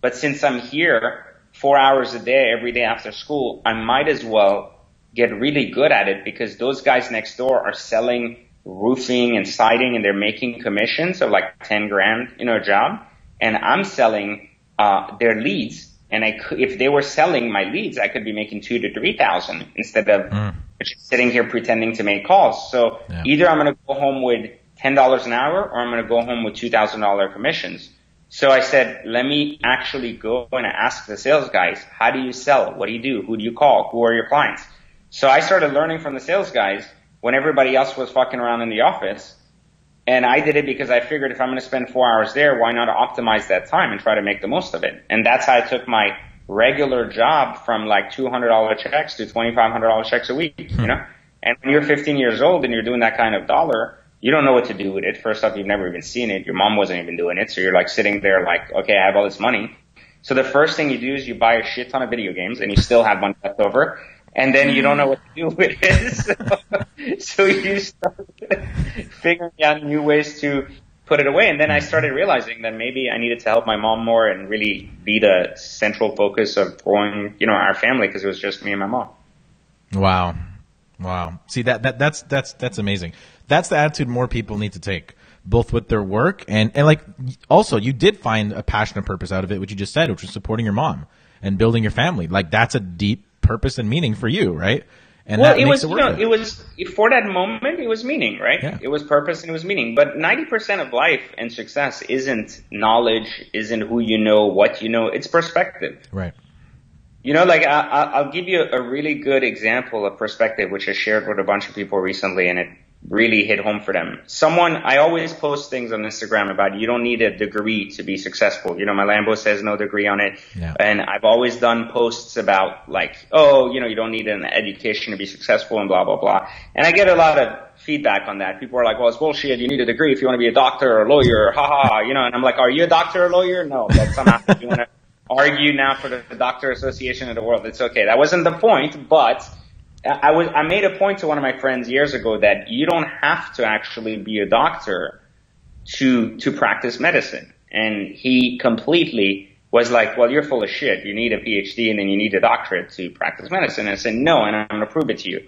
But since I'm here four hours a day, every day after school, I might as well get really good at it because those guys next door are selling roofing and siding and they're making commissions of like 10 grand, you know, a job. And I'm selling, uh, their leads. And I could, if they were selling my leads, I could be making two to 3,000 instead of mm. just sitting here pretending to make calls. So yeah. either I'm going to go home with $10 an hour or I'm going to go home with $2,000 commissions. So I said, let me actually go and ask the sales guys, how do you sell? What do you do? Who do you call? Who are your clients? So I started learning from the sales guys when everybody else was fucking around in the office. And I did it because I figured if I'm going to spend four hours there, why not optimize that time and try to make the most of it? And that's how I took my regular job from like $200 checks to $2,500 checks a week, you hmm. know? And when you're 15 years old and you're doing that kind of dollar, you don't know what to do with it. First off, you've never even seen it. Your mom wasn't even doing it. So you're like sitting there like, okay, I have all this money. So the first thing you do is you buy a shit ton of video games and you still have money left over and then you don't hmm. know what to do with it. so, so you start figuring out new ways to put it away. And then I started realizing that maybe I needed to help my mom more and really be the central focus of growing, you know, our family because it was just me and my mom. Wow. Wow. See that, that that's that's that's amazing. That's the attitude more people need to take, both with their work and and like also you did find a passion and purpose out of it, which you just said, which was supporting your mom and building your family. Like that's a deep purpose and meaning for you, right? And well, it was, it, you know, it was for that moment, it was meaning, right? Yeah. It was purpose and it was meaning. But 90% of life and success isn't knowledge, isn't who you know, what you know. It's perspective. Right. You know, like I, will give you a really good example of perspective, which I shared with a bunch of people recently, and it really hit home for them. Someone, I always post things on Instagram about you don't need a degree to be successful. You know, my Lambo says no degree on it. Yeah. And I've always done posts about like, oh, you know, you don't need an education to be successful and blah, blah, blah. And I get a lot of feedback on that. People are like, well, it's bullshit. You need a degree if you want to be a doctor or a lawyer, ha ha, you know, and I'm like, are you a doctor or a lawyer? No, but somehow you want to argue now for the, the Doctor Association of the World. It's okay. That wasn't the point, but I was I made a point to one of my friends years ago that you don't have to actually be a doctor to to practice medicine. And he completely was like, "Well, you're full of shit. You need a PhD and then you need a doctorate to practice medicine." And I said, "No, and I'm going to prove it to you."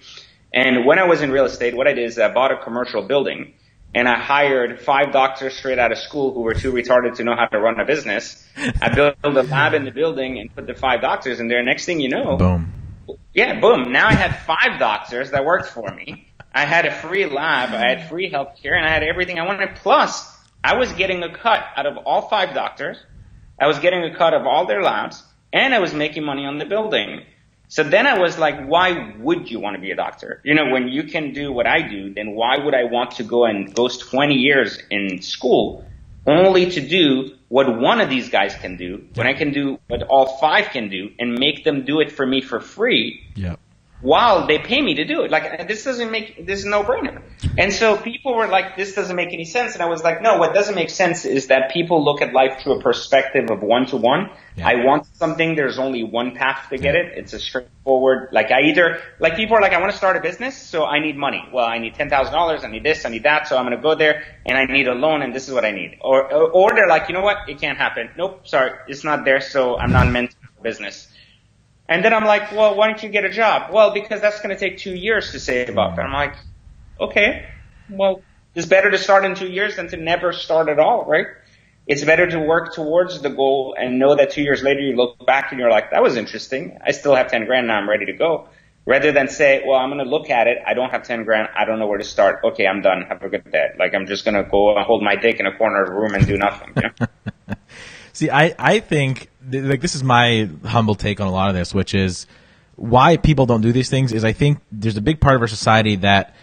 And when I was in real estate, what I did is I bought a commercial building and I hired five doctors straight out of school who were too retarded to know how to run a business. I built a lab in the building and put the five doctors in there. Next thing you know, boom yeah, boom. Now I had five doctors that worked for me. I had a free lab, I had free health care, and I had everything I wanted. Plus, I was getting a cut out of all five doctors. I was getting a cut of all their labs, and I was making money on the building. So then I was like, why would you want to be a doctor? You know, when you can do what I do, then why would I want to go and go 20 years in school only to do what one of these guys can do when I can do what all five can do and make them do it for me for free. Yeah while they pay me to do it. Like this doesn't make this is no brainer. And so people were like, this doesn't make any sense. And I was like, no, what doesn't make sense is that people look at life through a perspective of one to one. I want something. There's only one path to get yeah. it. It's a straightforward. Like I either like people are like, I want to start a business, so I need money. Well, I need ten thousand dollars. I need this. I need that. So I'm going to go there and I need a loan, and this is what I need. Or or they're like, you know what? It can't happen. Nope, sorry, it's not there. So I'm not meant for business. And then I'm like, well, why don't you get a job? Well, because that's going to take two years to save up. And I'm like, okay, well, it's better to start in two years than to never start at all, right? It's better to work towards the goal and know that two years later you look back and you're like, that was interesting. I still have 10 grand now. I'm ready to go. Rather than say, well, I'm going to look at it. I don't have 10 grand. I don't know where to start. Okay, I'm done. Have a good day. Like I'm just going to go and hold my dick in a corner of the room and do nothing. See, I, I think like this is my humble take on a lot of this, which is why people don't do these things is I think there's a big part of our society that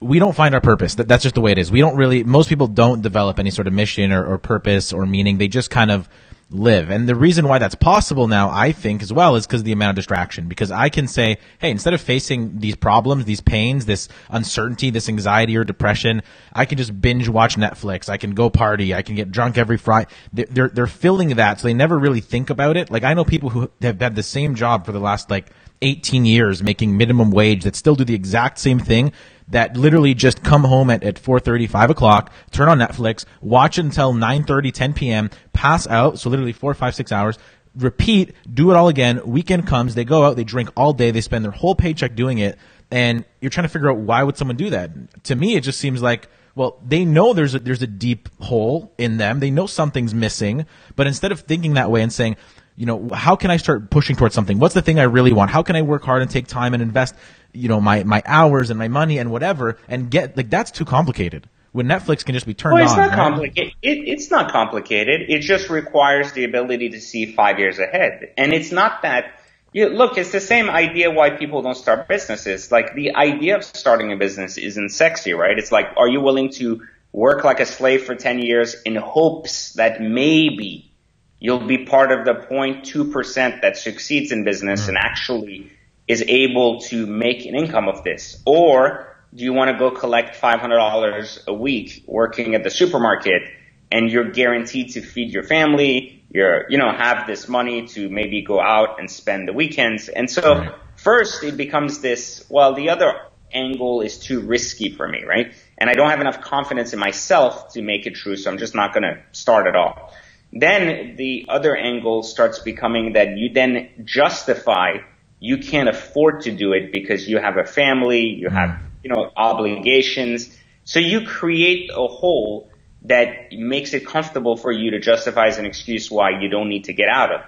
we don't find our purpose. That, that's just the way it is. We don't really, most people don't develop any sort of mission or, or purpose or meaning. They just kind of live. And the reason why that's possible now, I think, as well, is because of the amount of distraction. Because I can say, hey, instead of facing these problems, these pains, this uncertainty, this anxiety or depression, I can just binge watch Netflix. I can go party. I can get drunk every Friday. They're, they're, filling that, so they never really think about it. Like, I know people who have had the same job for the last, like, 18 years making minimum wage that still do the exact same thing that literally just come home at, at 4.30, 5 o'clock, turn on Netflix, watch until 9.30, 10 p.m., pass out, so literally four, five, six hours, repeat, do it all again. Weekend comes, they go out, they drink all day, they spend their whole paycheck doing it, and you're trying to figure out why would someone do that. To me, it just seems like well, they know there's a, there's a deep hole in them. They know something's missing, but instead of thinking that way and saying, you know, how can I start pushing towards something? What's the thing I really want? How can I work hard and take time and invest, you know, my, my hours and my money and whatever and get, like, that's too complicated. When Netflix can just be turned well, it's on. Not complicated. It, it's not complicated. It just requires the ability to see five years ahead. And it's not that you, look, it's the same idea why people don't start businesses. Like the idea of starting a business isn't sexy, right? It's like, are you willing to work like a slave for 10 years in hopes that maybe you'll be part of the 0.2% that succeeds in business mm-hmm. and actually is able to make an income of this? Or do you want to go collect $500 a week working at the supermarket and you're guaranteed to feed your family, you're, you know, have this money to maybe go out and spend the weekends. And so right. first it becomes this, well, the other angle is too risky for me, right? And I don't have enough confidence in myself to make it true. So I'm just not going to start at all. Then the other angle starts becoming that you then justify you can't afford to do it because you have a family, you have, mm. you know, obligations. So you create a hole that makes it comfortable for you to justify as an excuse why you don't need to get out of.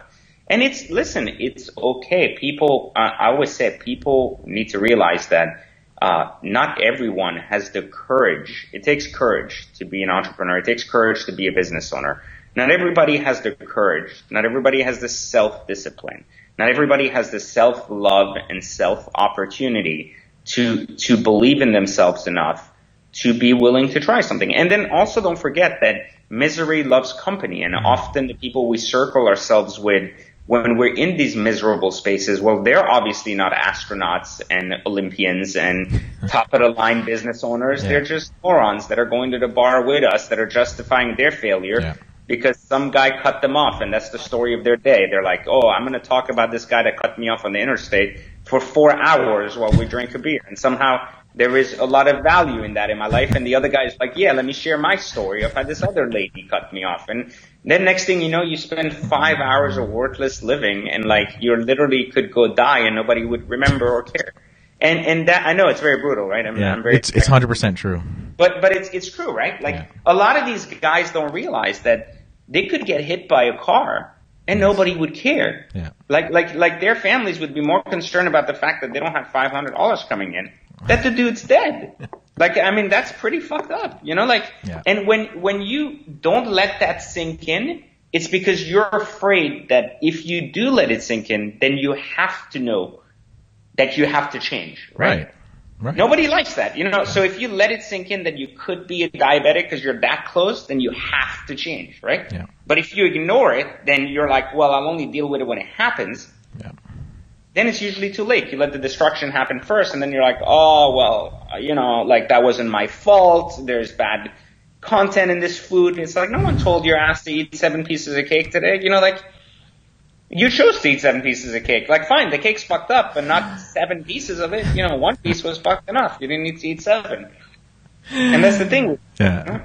And it's, listen, it's okay. People, uh, I always say people need to realize that, uh, not everyone has the courage. It takes courage to be an entrepreneur. It takes courage to be a business owner. Not everybody has the courage. Not everybody has the self-discipline. Not everybody has the self-love and self-opportunity to, to believe in themselves enough to be willing to try something. And then also don't forget that misery loves company and often the people we circle ourselves with when we're in these miserable spaces, well, they're obviously not astronauts and Olympians and top of the line business owners. Yeah. They're just morons that are going to the bar with us that are justifying their failure yeah. Because some guy cut them off and that's the story of their day. They're like, oh, I'm going to talk about this guy that cut me off on the interstate for four hours while we drink a beer. And somehow there is a lot of value in that in my life. And the other guy is like, yeah, let me share my story of how this other lady cut me off. And then next thing you know, you spend five hours of worthless living and like you literally could go die and nobody would remember or care. And, and that, I know it's very brutal, right? I mean, yeah, I'm very, it's, it's 100% true. But, but it's, it's true, right? Like yeah. a lot of these guys don't realize that they could get hit by a car and nobody would care. Yeah. Like, like, like their families would be more concerned about the fact that they don't have $500 coming in that the dude's dead. Like, I mean, that's pretty fucked up, you know, like, yeah. and when, when you don't let that sink in, it's because you're afraid that if you do let it sink in, then you have to know that you have to change, right? Right. Right. Nobody likes that, you know, so if you let it sink in that you could be a diabetic because you're that close, then you have to change, right? Yeah. But if you ignore it, then you're like, well, I'll only deal with it when it happens. Yeah then it's usually too late. You let the destruction happen first, and then you're like, oh, well, you know, like that wasn't my fault. There's bad content in this food. It's like, no one told your ass to eat seven pieces of cake today. You know, like, you chose to eat seven pieces of cake. Like, fine, the cake's fucked up, but not seven pieces of it. You know, one piece was fucked enough. You didn't need to eat seven. And that's the thing. Yeah. You know?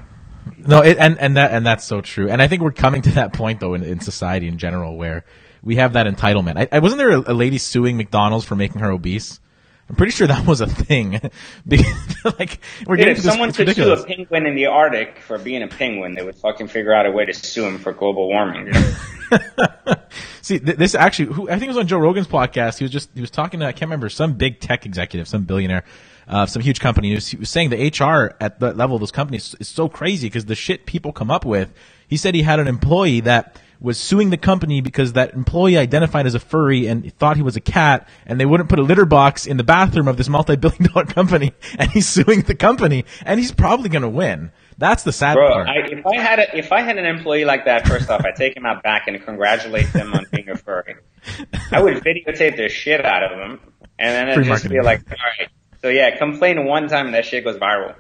No, it, and and that and that's so true. And I think we're coming to that point though in, in society in general where we have that entitlement. I, I wasn't there a, a, lady suing McDonald's for making her obese? I'm pretty sure that was a thing. like we're getting if someone could sue a penguin in the Arctic for being a penguin, they would fucking figure out a way to sue him for global warming. See, th- this actually, who, I think it was on Joe Rogan's podcast. He was just he was talking to I can't remember some big tech executive, some billionaire, uh, some huge company. He was, he was saying the HR at the level of those companies is so crazy because the shit people come up with. He said he had an employee that was suing the company because that employee identified as a furry and thought he was a cat and they wouldn't put a litter box in the bathroom of this multi-billion dollar company and he's suing the company and he's probably going to win. That's the sad Bro, part. I, if I had a, if I had an employee like that, first off, I'd take him out back and congratulate them on being a furry. I would videotape the shit out of them and then I'd just be like, all right. So yeah, complain one time and that shit goes viral.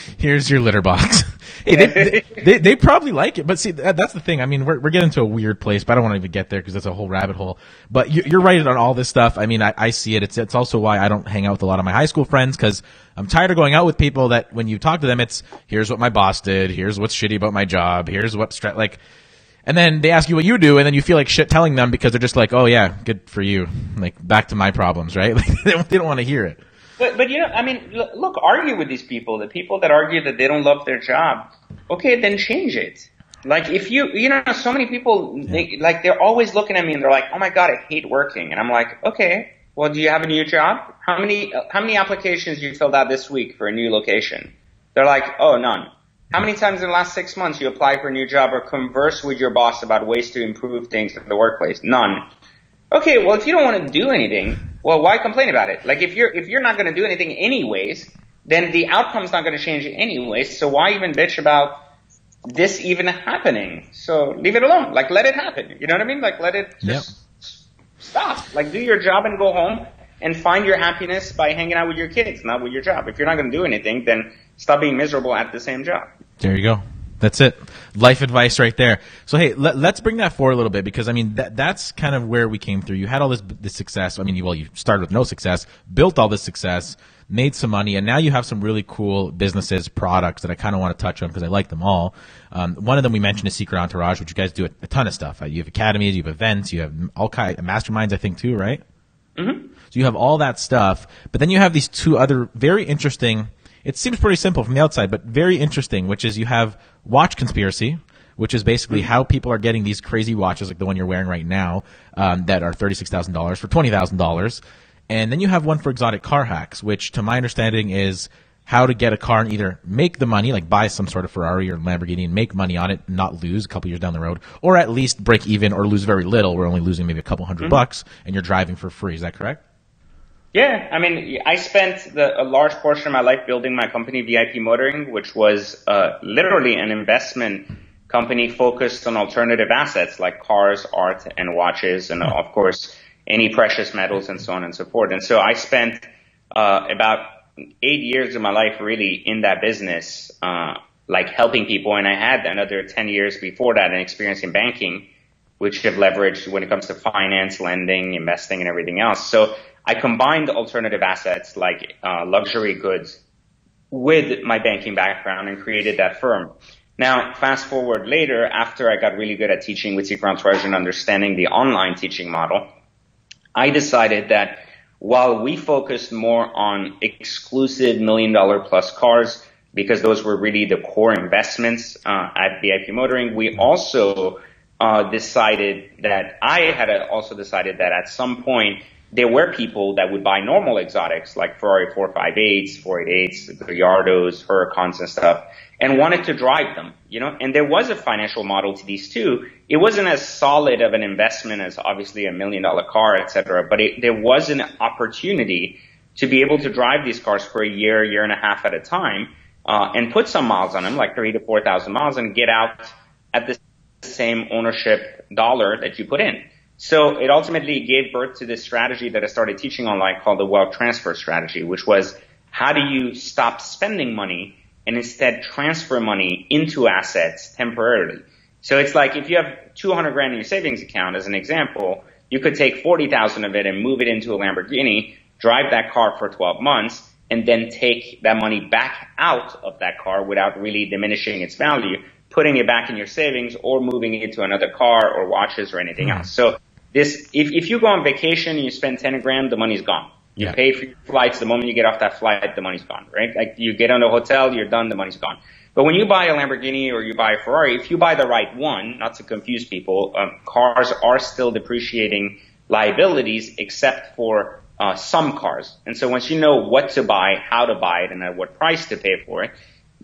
Here's your litter box. hey, they, they, they, probably like it, but see, that, that's the thing. I mean, we're, we're getting to a weird place, but I don't want to even get there because it's a whole rabbit hole. But you, are right on all this stuff. I mean, I, I see it. It's, it's also why I don't hang out with a lot of my high school friends because I'm tired of going out with people that when you talk to them, it's here's what my boss did, here's what's shitty about my job, here's what stra- like, and then they ask you what you do, and then you feel like shit telling them because they're just like, oh yeah, good for you, like back to my problems, right? Like they don't, they don't want to hear it. But but you know, I mean, look, argue with these people. The people that argue that they don't love their job. Okay, then change it. Like if you, you know, so many people, yeah. they, like they're always looking at me and they're like, "Oh my god, I hate working," and I'm like, "Okay, well, do you have a new job? How many how many applications you filled out this week for a new location?" They're like, "Oh, none." How many times in the last six months you apply for a new job or converse with your boss about ways to improve things in the workplace? None. Okay, well, if you don't want to do anything, well, why complain about it? Like if you're if you're not going to do anything anyways, then the outcome's not going to change anyways. So why even bitch about this even happening? So leave it alone. Like let it happen. You know what I mean? Like let it just yep. stop. Like do your job and go home and find your happiness by hanging out with your kids, not with your job. If you're not going to do anything, then stop being miserable at the same job. There you go. That's it. Life advice right there. So hey, let, us bring that forward a little bit because I mean that that's kind of where we came through. You had all this this success. I mean, you, well, you started with no success, built all this success, made some money, and now you have some really cool businesses, products that I kind of want to touch on because I like them all. Um, one of them we mentioned is Secret Entourage, which you guys do a, a ton of stuff. You have academies, you have events, you have all kind of masterminds, I think too, right? Mm-hmm. So you have all that stuff, but then you have these two other very interesting it seems pretty simple from the outside, but very interesting, which is you have watch conspiracy, which is basically how people are getting these crazy watches like the one you're wearing right now um, that are $36,000 for $20,000. And then you have one for exotic car hacks, which to my understanding is how to get a car and either make the money, like buy some sort of Ferrari or Lamborghini and make money on it, not lose a couple years down the road, or at least break even or lose very little. We're only losing maybe a couple 100 mm-hmm. bucks and you're driving for free. Is that correct? Yeah, I mean, I spent the, a large portion of my life building my company, VIP Motoring, which was uh, literally an investment company focused on alternative assets like cars, art, and watches, and of course, any precious metals and so on and so forth. And so I spent uh, about eight years of my life really in that business, uh, like helping people. And I had another 10 years before that an experience in banking, which have leveraged when it comes to finance, lending, investing, and everything else. So I combined alternative assets like uh, luxury goods with my banking background and created that firm. Now, fast forward later, after I got really good at teaching with Secret Entourage and understanding the online teaching model, I decided that while we focused more on exclusive million dollar plus cars, because those were really the core investments uh, at VIP Motoring, we also uh, decided that I had also decided that at some point there were people that would buy normal exotics like Ferrari 458s, 488s, Gallardos, Huracans and stuff and wanted to drive them, you know, and there was a financial model to these too. It wasn't as solid of an investment as obviously a million dollar car, et cetera, but it, there was an opportunity to be able to drive these cars for a year, year and a half at a time, uh, and put some miles on them, like three to 4,000 miles and get out at the same ownership dollar that you put in. So it ultimately gave birth to this strategy that I started teaching online called the wealth transfer strategy, which was how do you stop spending money and instead transfer money into assets temporarily? So it's like if you have 200 grand in your savings account as an example, you could take 40,000 of it and move it into a Lamborghini, drive that car for 12 months, and then take that money back out of that car without really diminishing its value, putting it back in your savings or moving it to another car or watches or anything mm-hmm. else. So this, if, if you go on vacation and you spend 10 grand, the money's gone. You yeah. pay for your flights. The moment you get off that flight, the money's gone, right? Like you get on the hotel, you're done, the money's gone. But when you buy a Lamborghini or you buy a Ferrari, if you buy the right one, not to confuse people, um, cars are still depreciating liabilities except for uh, some cars. And so once you know what to buy, how to buy it, and at what price to pay for it,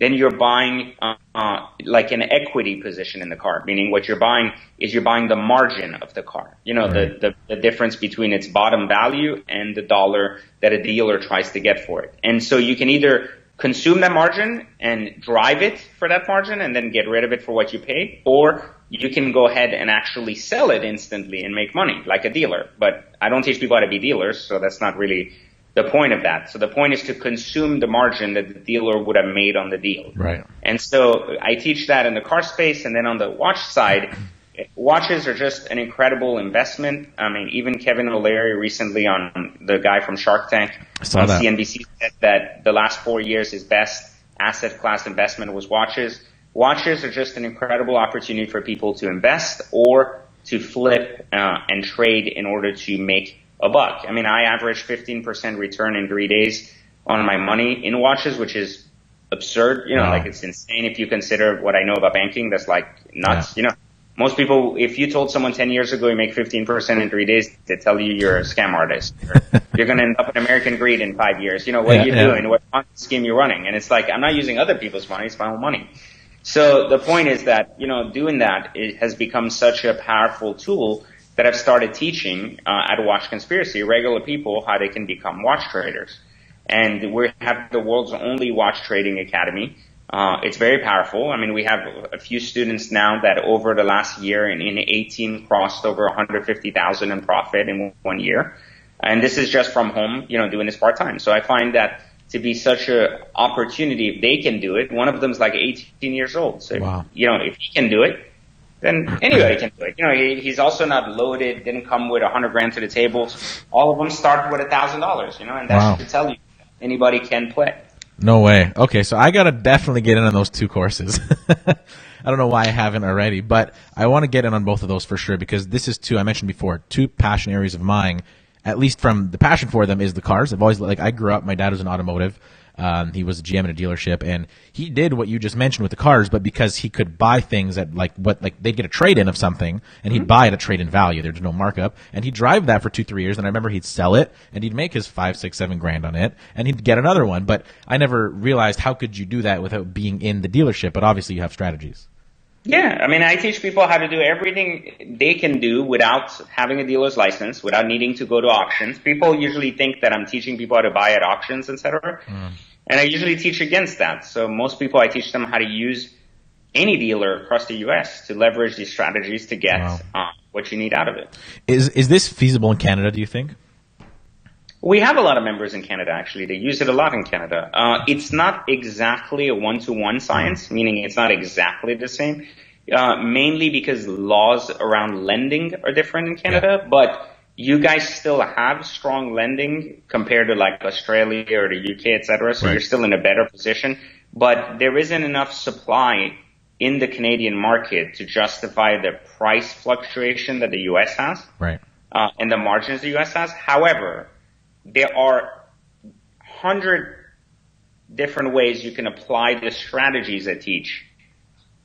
then you're buying uh, uh, like an equity position in the car, meaning what you're buying is you're buying the margin of the car. You know, right. the, the, the difference between its bottom value and the dollar that a dealer tries to get for it. And so you can either consume that margin and drive it for that margin and then get rid of it for what you paid, or you can go ahead and actually sell it instantly and make money like a dealer. But I don't teach people how to be dealers, so that's not really the point of that. So the point is to consume the margin that the dealer would have made on the deal. Right. And so I teach that in the car space, and then on the watch side, watches are just an incredible investment. I mean, even Kevin O'Leary recently on the guy from Shark Tank on that. CNBC said that the last four years his best asset class investment was watches. Watches are just an incredible opportunity for people to invest or to flip uh, and trade in order to make a buck. I mean, I average 15% return in three days on my money in watches, which is absurd. You know, wow. like it's insane if you consider what I know about banking. That's like nuts. Yeah. You know, most people, if you told someone 10 years ago you make 15% in three days, they tell you you're a scam artist. you're going to end up in American greed in five years. You know, what yeah, are you yeah. doing? What scheme you're running? And it's like, I'm not using other people's money. It's my own money. So the point is that, you know, doing that it has become such a powerful tool that I've started teaching uh, at Watch Conspiracy regular people how they can become watch traders. And we have the world's only watch trading academy. Uh, it's very powerful. I mean, we have a few students now that over the last year in, in 18 crossed over 150,000 in profit in one year. And this is just from home, you know, doing this part time. So I find that to be such a opportunity if they can do it. One of them is like 18 years old. So, wow. you know, if he can do it, then anybody can do it. You know, he, he's also not loaded, didn't come with a hundred grand to the table. All of them start with a thousand dollars, you know, and that wow. should tell you anybody can play. No way. Okay, so I gotta definitely get in on those two courses. I don't know why I haven't already, but I want to get in on both of those for sure because this is two I mentioned before, two passion areas of mine. At least from the passion for them is the cars. I've always like I grew up. My dad was an automotive. Um, he was a GM in a dealership, and he did what you just mentioned with the cars, but because he could buy things at like what like they'd get a trade in of something, and he'd mm-hmm. buy it at a trade in value. There's no markup, and he'd drive that for two three years. And I remember he'd sell it, and he'd make his five six seven grand on it, and he'd get another one. But I never realized how could you do that without being in the dealership. But obviously, you have strategies. Yeah, I mean, I teach people how to do everything they can do without having a dealer's license, without needing to go to auctions. People usually think that I'm teaching people how to buy at auctions, etc. Mm. And I usually teach against that. So most people, I teach them how to use any dealer across the U.S. to leverage these strategies to get wow. uh, what you need out of it. Is is this feasible in Canada? Do you think? We have a lot of members in Canada. Actually, they use it a lot in Canada. Uh, it's not exactly a one-to-one science, meaning it's not exactly the same. Uh, mainly because laws around lending are different in Canada, yeah. but you guys still have strong lending compared to like Australia or the UK, et cetera. So right. you're still in a better position, but there isn't enough supply in the Canadian market to justify the price fluctuation that the US has. Right. Uh, and the margins the US has. However, there are hundred different ways you can apply the strategies I teach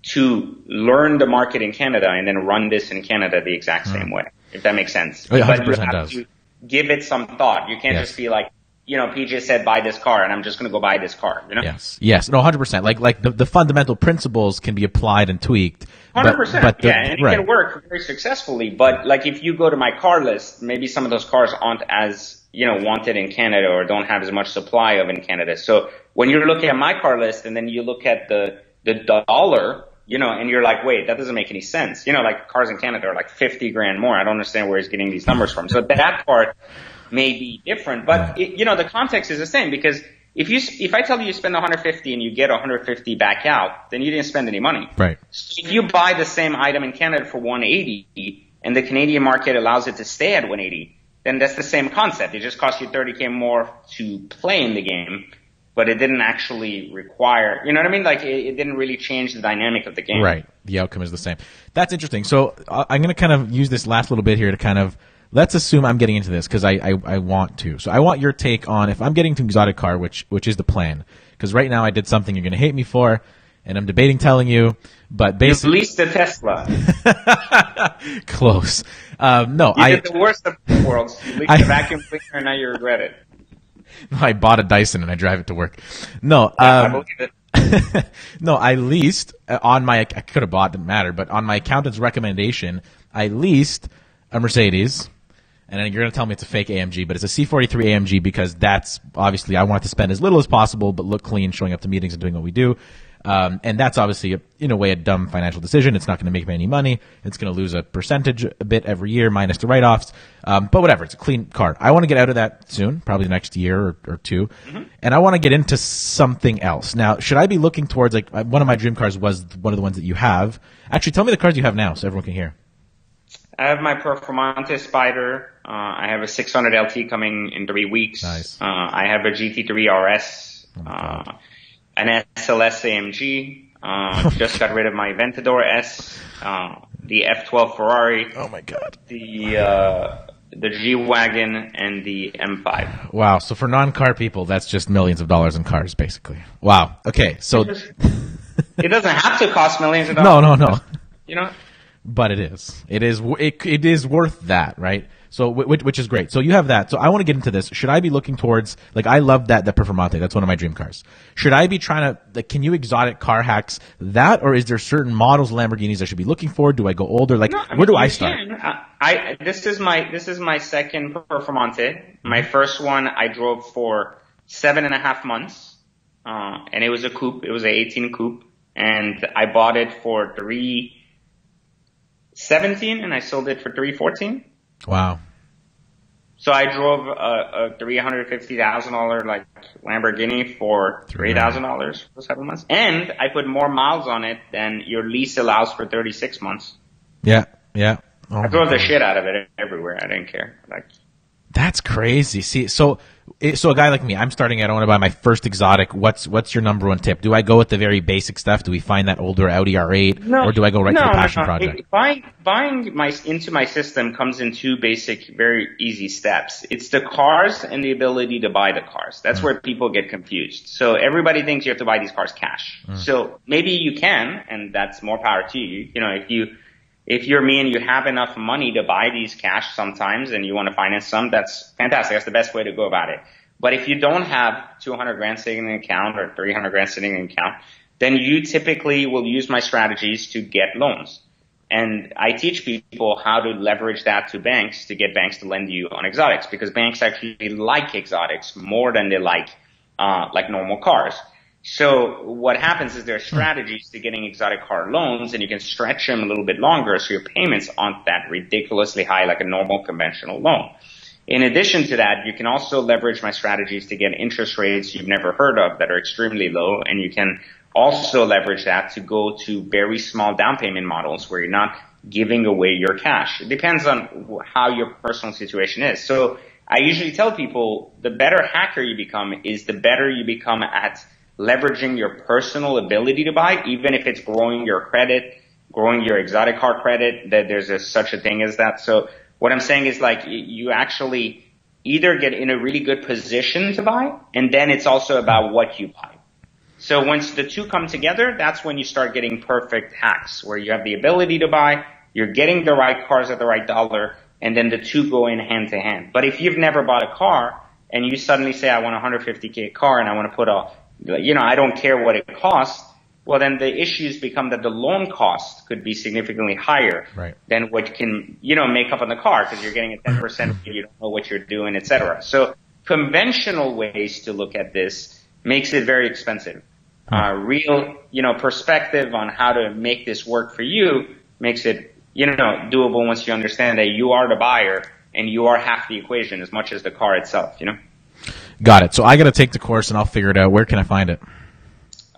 to learn the market in Canada and then run this in Canada the exact hmm. same way if that makes sense. Oh, yeah, 100% but you have does. to give it some thought. You can't yes. just be like, you know, PJ said buy this car, and I'm just going to go buy this car. You know? Yes, yes, no, hundred percent. Like, like the, the fundamental principles can be applied and tweaked. Hundred percent. Yeah, and it right. can work very successfully. But like, if you go to my car list, maybe some of those cars aren't as you know wanted in Canada or don't have as much supply of in Canada. So when you're looking at my car list, and then you look at the the dollar you know, and you're like, wait, that doesn't make any sense. You know, like cars in Canada are like 50 grand more. I don't understand where he's getting these numbers from. So that part may be different, but it, you know, the context is the same because if you, if I tell you you spend 150 and you get 150 back out, then you didn't spend any money. Right. So if you buy the same item in Canada for 180 and the Canadian market allows it to stay at 180, then that's the same concept. It just costs you 30k more to play in the game but it didn't actually require, you know what I mean? Like it, it, didn't really change the dynamic of the game. Right. The outcome is the same. That's interesting. So uh, I'm going to kind of use this last little bit here to kind of let's assume I'm getting into this because I, I, I want to. So I want your take on if I'm getting to exotic car, which which is the plan. Because right now I did something you're going to hate me for, and I'm debating telling you. But basically, you leased a Tesla. Close. Um, no, you I did the worst of the worlds. You leased I, a vacuum cleaner, and now you regret it. I bought a Dyson and I drive it to work. No, um, I no, I leased uh, on my. I could have bought, didn't matter, but on my accountant's recommendation, I leased a Mercedes. And then you're going to tell me it's a fake AMG, but it's a C43 AMG because that's obviously I want to spend as little as possible, but look clean, showing up to meetings and doing what we do. Um, and that's obviously, a, in a way, a dumb financial decision. It's not going to make me any money. It's going to lose a percentage a bit every year minus the write-offs. Um, but whatever, it's a clean car. I want to get out of that soon, probably the next year or, or 2 Mm-hmm. and I want to get into something else. Now, should I be looking towards like uh, one of my dream cars was one of the ones that you have? Actually, tell me the cars you have now, so everyone can hear. I have my Performante Spider. Uh, I have a 600 LT coming in three weeks. Nice. Uh, I have a GT3 RS, uh, an SLS AMG. Uh, just got rid of my Aventador S, uh, the F12 Ferrari, Oh my god! the uh, the G wagon, and the M5. Wow. So for non-car people, that's just millions of dollars in cars, basically. Wow. Okay. So It doesn't have to cost millions of dollars. no, no. No. You know, But it is. It is. It, it is worth that, right? So, which, which is great. So you have that. So I want to get into this. Should I be looking towards like I love that the Performante. That's one of my dream cars. Should I be trying to like? Can you exotic car hacks that, or is there certain models Lamborghinis I should be looking for? Do I go older? Like No, where do I start? I, I this is my this is my second Performante. My first one I drove for seven and a half months, uh, and it was a coupe. It was a 18 coupe, and I bought it for three seventeen, and I sold it for three fourteen. Wow. So I drove a, a three hundred fifty thousand dollar like Lamborghini for three thousand dollars for seven months, and I put more miles on it than your lease allows for thirty six months. Yeah. Yeah. Oh I drove the shit out of it everywhere. I didn't care. Like, That's crazy. See, so it- so a guy like me, I'm starting out. I want to buy my first exotic. What's what's your number one tip? Do I go with the very basic stuff? Do we find that older Audi R8, or do I go right to the passion project? It- buying buying my into my system comes in two basic, very easy steps. It's the cars and the ability to buy the cars. Mm. That's where people get confused. So everybody thinks you have to buy these cars cash. Mm. So maybe you can, and that's more power to you. You know, if you if you're me and you have enough money to buy these cash sometimes and you want to finance some, that's fantastic. That's the best way to go about it. But if you don't have 200 grand sitting in an account or 300 grand sitting in an account, then you typically will use my strategies to get loans. And I teach people how to leverage that to banks to get banks to lend you on exotics because banks actually like exotics more than they like, uh, like normal cars. So what happens is there are strategies to getting exotic car loans and you can stretch them a little bit longer so your payments aren't that ridiculously high like a normal conventional loan. In addition to that, you can also leverage my strategies to get interest rates you've never heard of that are extremely low and you can also leverage that to go to very small down payment models where you're not giving away your cash. It depends on how your personal situation is. So I usually tell people the better hacker you become is the better you become at leveraging your personal ability to buy, even if it's growing your credit, growing your exotic car credit, that there's a, such a thing as that. So what I'm saying is like you actually either get in a really good position to buy and then it's also about what you buy. So once the two come together, that's when you start getting perfect hacks where you have the ability to buy, you're getting the right cars at the right dollar, and then the two go in hand to hand. But if you've never bought a car and you suddenly say, I want a 150k car and I want to put a, you know, I don't care what it costs, well then the issues become that the loan cost could be significantly higher Right. than what can, you know, make up on the car because you're getting a 10% you don't know what you're doing, et cetera. So conventional ways to look at this makes it very expensive. Uh, real, you know, perspective on how to make this work for you makes it, you know, doable once you understand that you are the buyer and you are half the equation as much as the car itself, you know? Got it. So I got to take the course and I'll figure it out. Where can I find it?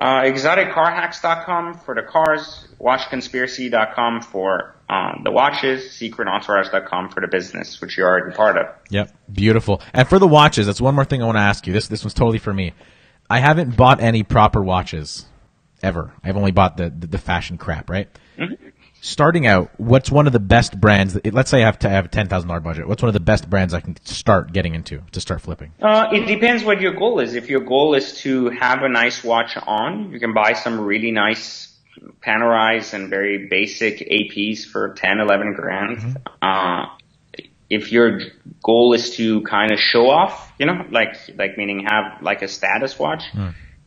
Uh, exoticcarhacks.com for the cars, watchconspiracy.com for um, the watches, secretentourage.com for the business, which you're already part of. Yep. Beautiful. And for the watches, that's one more thing I want to ask you. This this one's totally for me. I haven't bought any proper watches ever. I've only bought the the, the fashion crap, right? Starting out, what's one of the best brands? That, let's say I have to have a ten thousand dollar budget. What's one of the best brands I can start getting into to start flipping? Uh, it depends what your goal is. If your goal is to have a nice watch on, you can buy some really nice Panerais and very basic APs for 10, 11 grand. Uh, if your goal is to kind of show off, you know, like, like meaning have like a status watch,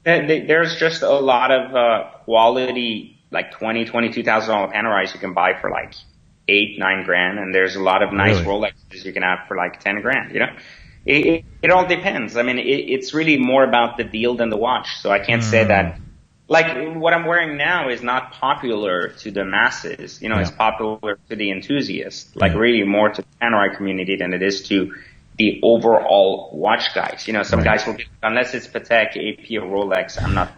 th- th- there's just a lot of, uh, quality, like 20, 22,000 dollar Panerais you can buy for like eight, nine grand. And there's a lot of nice Really? Rolexes you can have for like 10 grand, you know? It, it, it all depends. I mean, it, it's really more about the deal than the watch. So I can't say that, mm. like what I'm wearing now is not popular to the masses. You know, Yeah. it's popular to the enthusiasts, like Yeah. really more to the Panerai community than it is to the overall watch guys. You know, some Right. guys will be, unless it's Patek, AP, or Rolex, I'm not,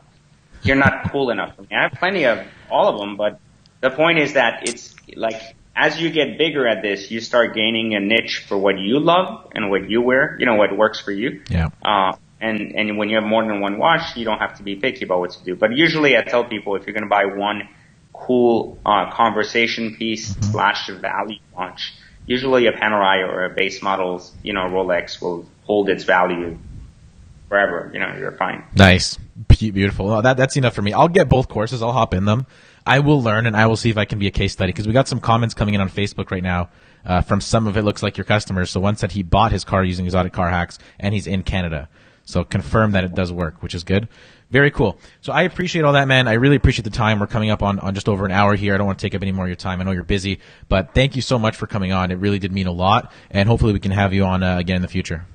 you're not cool enough for me. I have plenty of all of them, but the point is that it's like, as you get bigger at this, you start gaining a niche for what you love and what you wear, you know, what works for you. Yeah. Uh, and, and when you have more than one watch, you don't have to be picky about what to do. But usually I tell people if you're going to buy one cool, uh, conversation piece Mm-hmm. slash value watch, usually a Panerai or a base models, you know, Rolex will hold its value forever. You know, you're fine. Nice, beautiful. Well, that that's enough for me. I'll get both courses. I'll hop in them. I will learn, and I will see if I can be a case study because we got some comments coming in on Facebook right now uh, from some of it looks like your customers. So one said he bought his car using exotic car hacks, and he's in Canada. So confirm that it does work, which is good. Very cool. So I appreciate all that, man. I really appreciate the time. We're coming up on, on just over an hour here. I don't want to take up any more of your time. I know you're busy, but thank you so much for coming on. It really did mean a lot, and hopefully we can have you on uh, again in the future.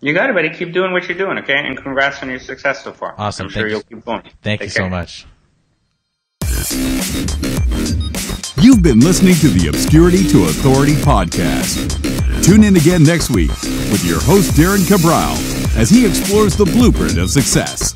You got it, buddy. Keep doing what you're doing, okay? And congrats on your success so far. Awesome. I'm sure Thank you'll keep going. Thank Take you so much. You've been listening to the Obscurity to Authority podcast. Tune in again next week with your host, Darren Cabral, as he explores the blueprint of success.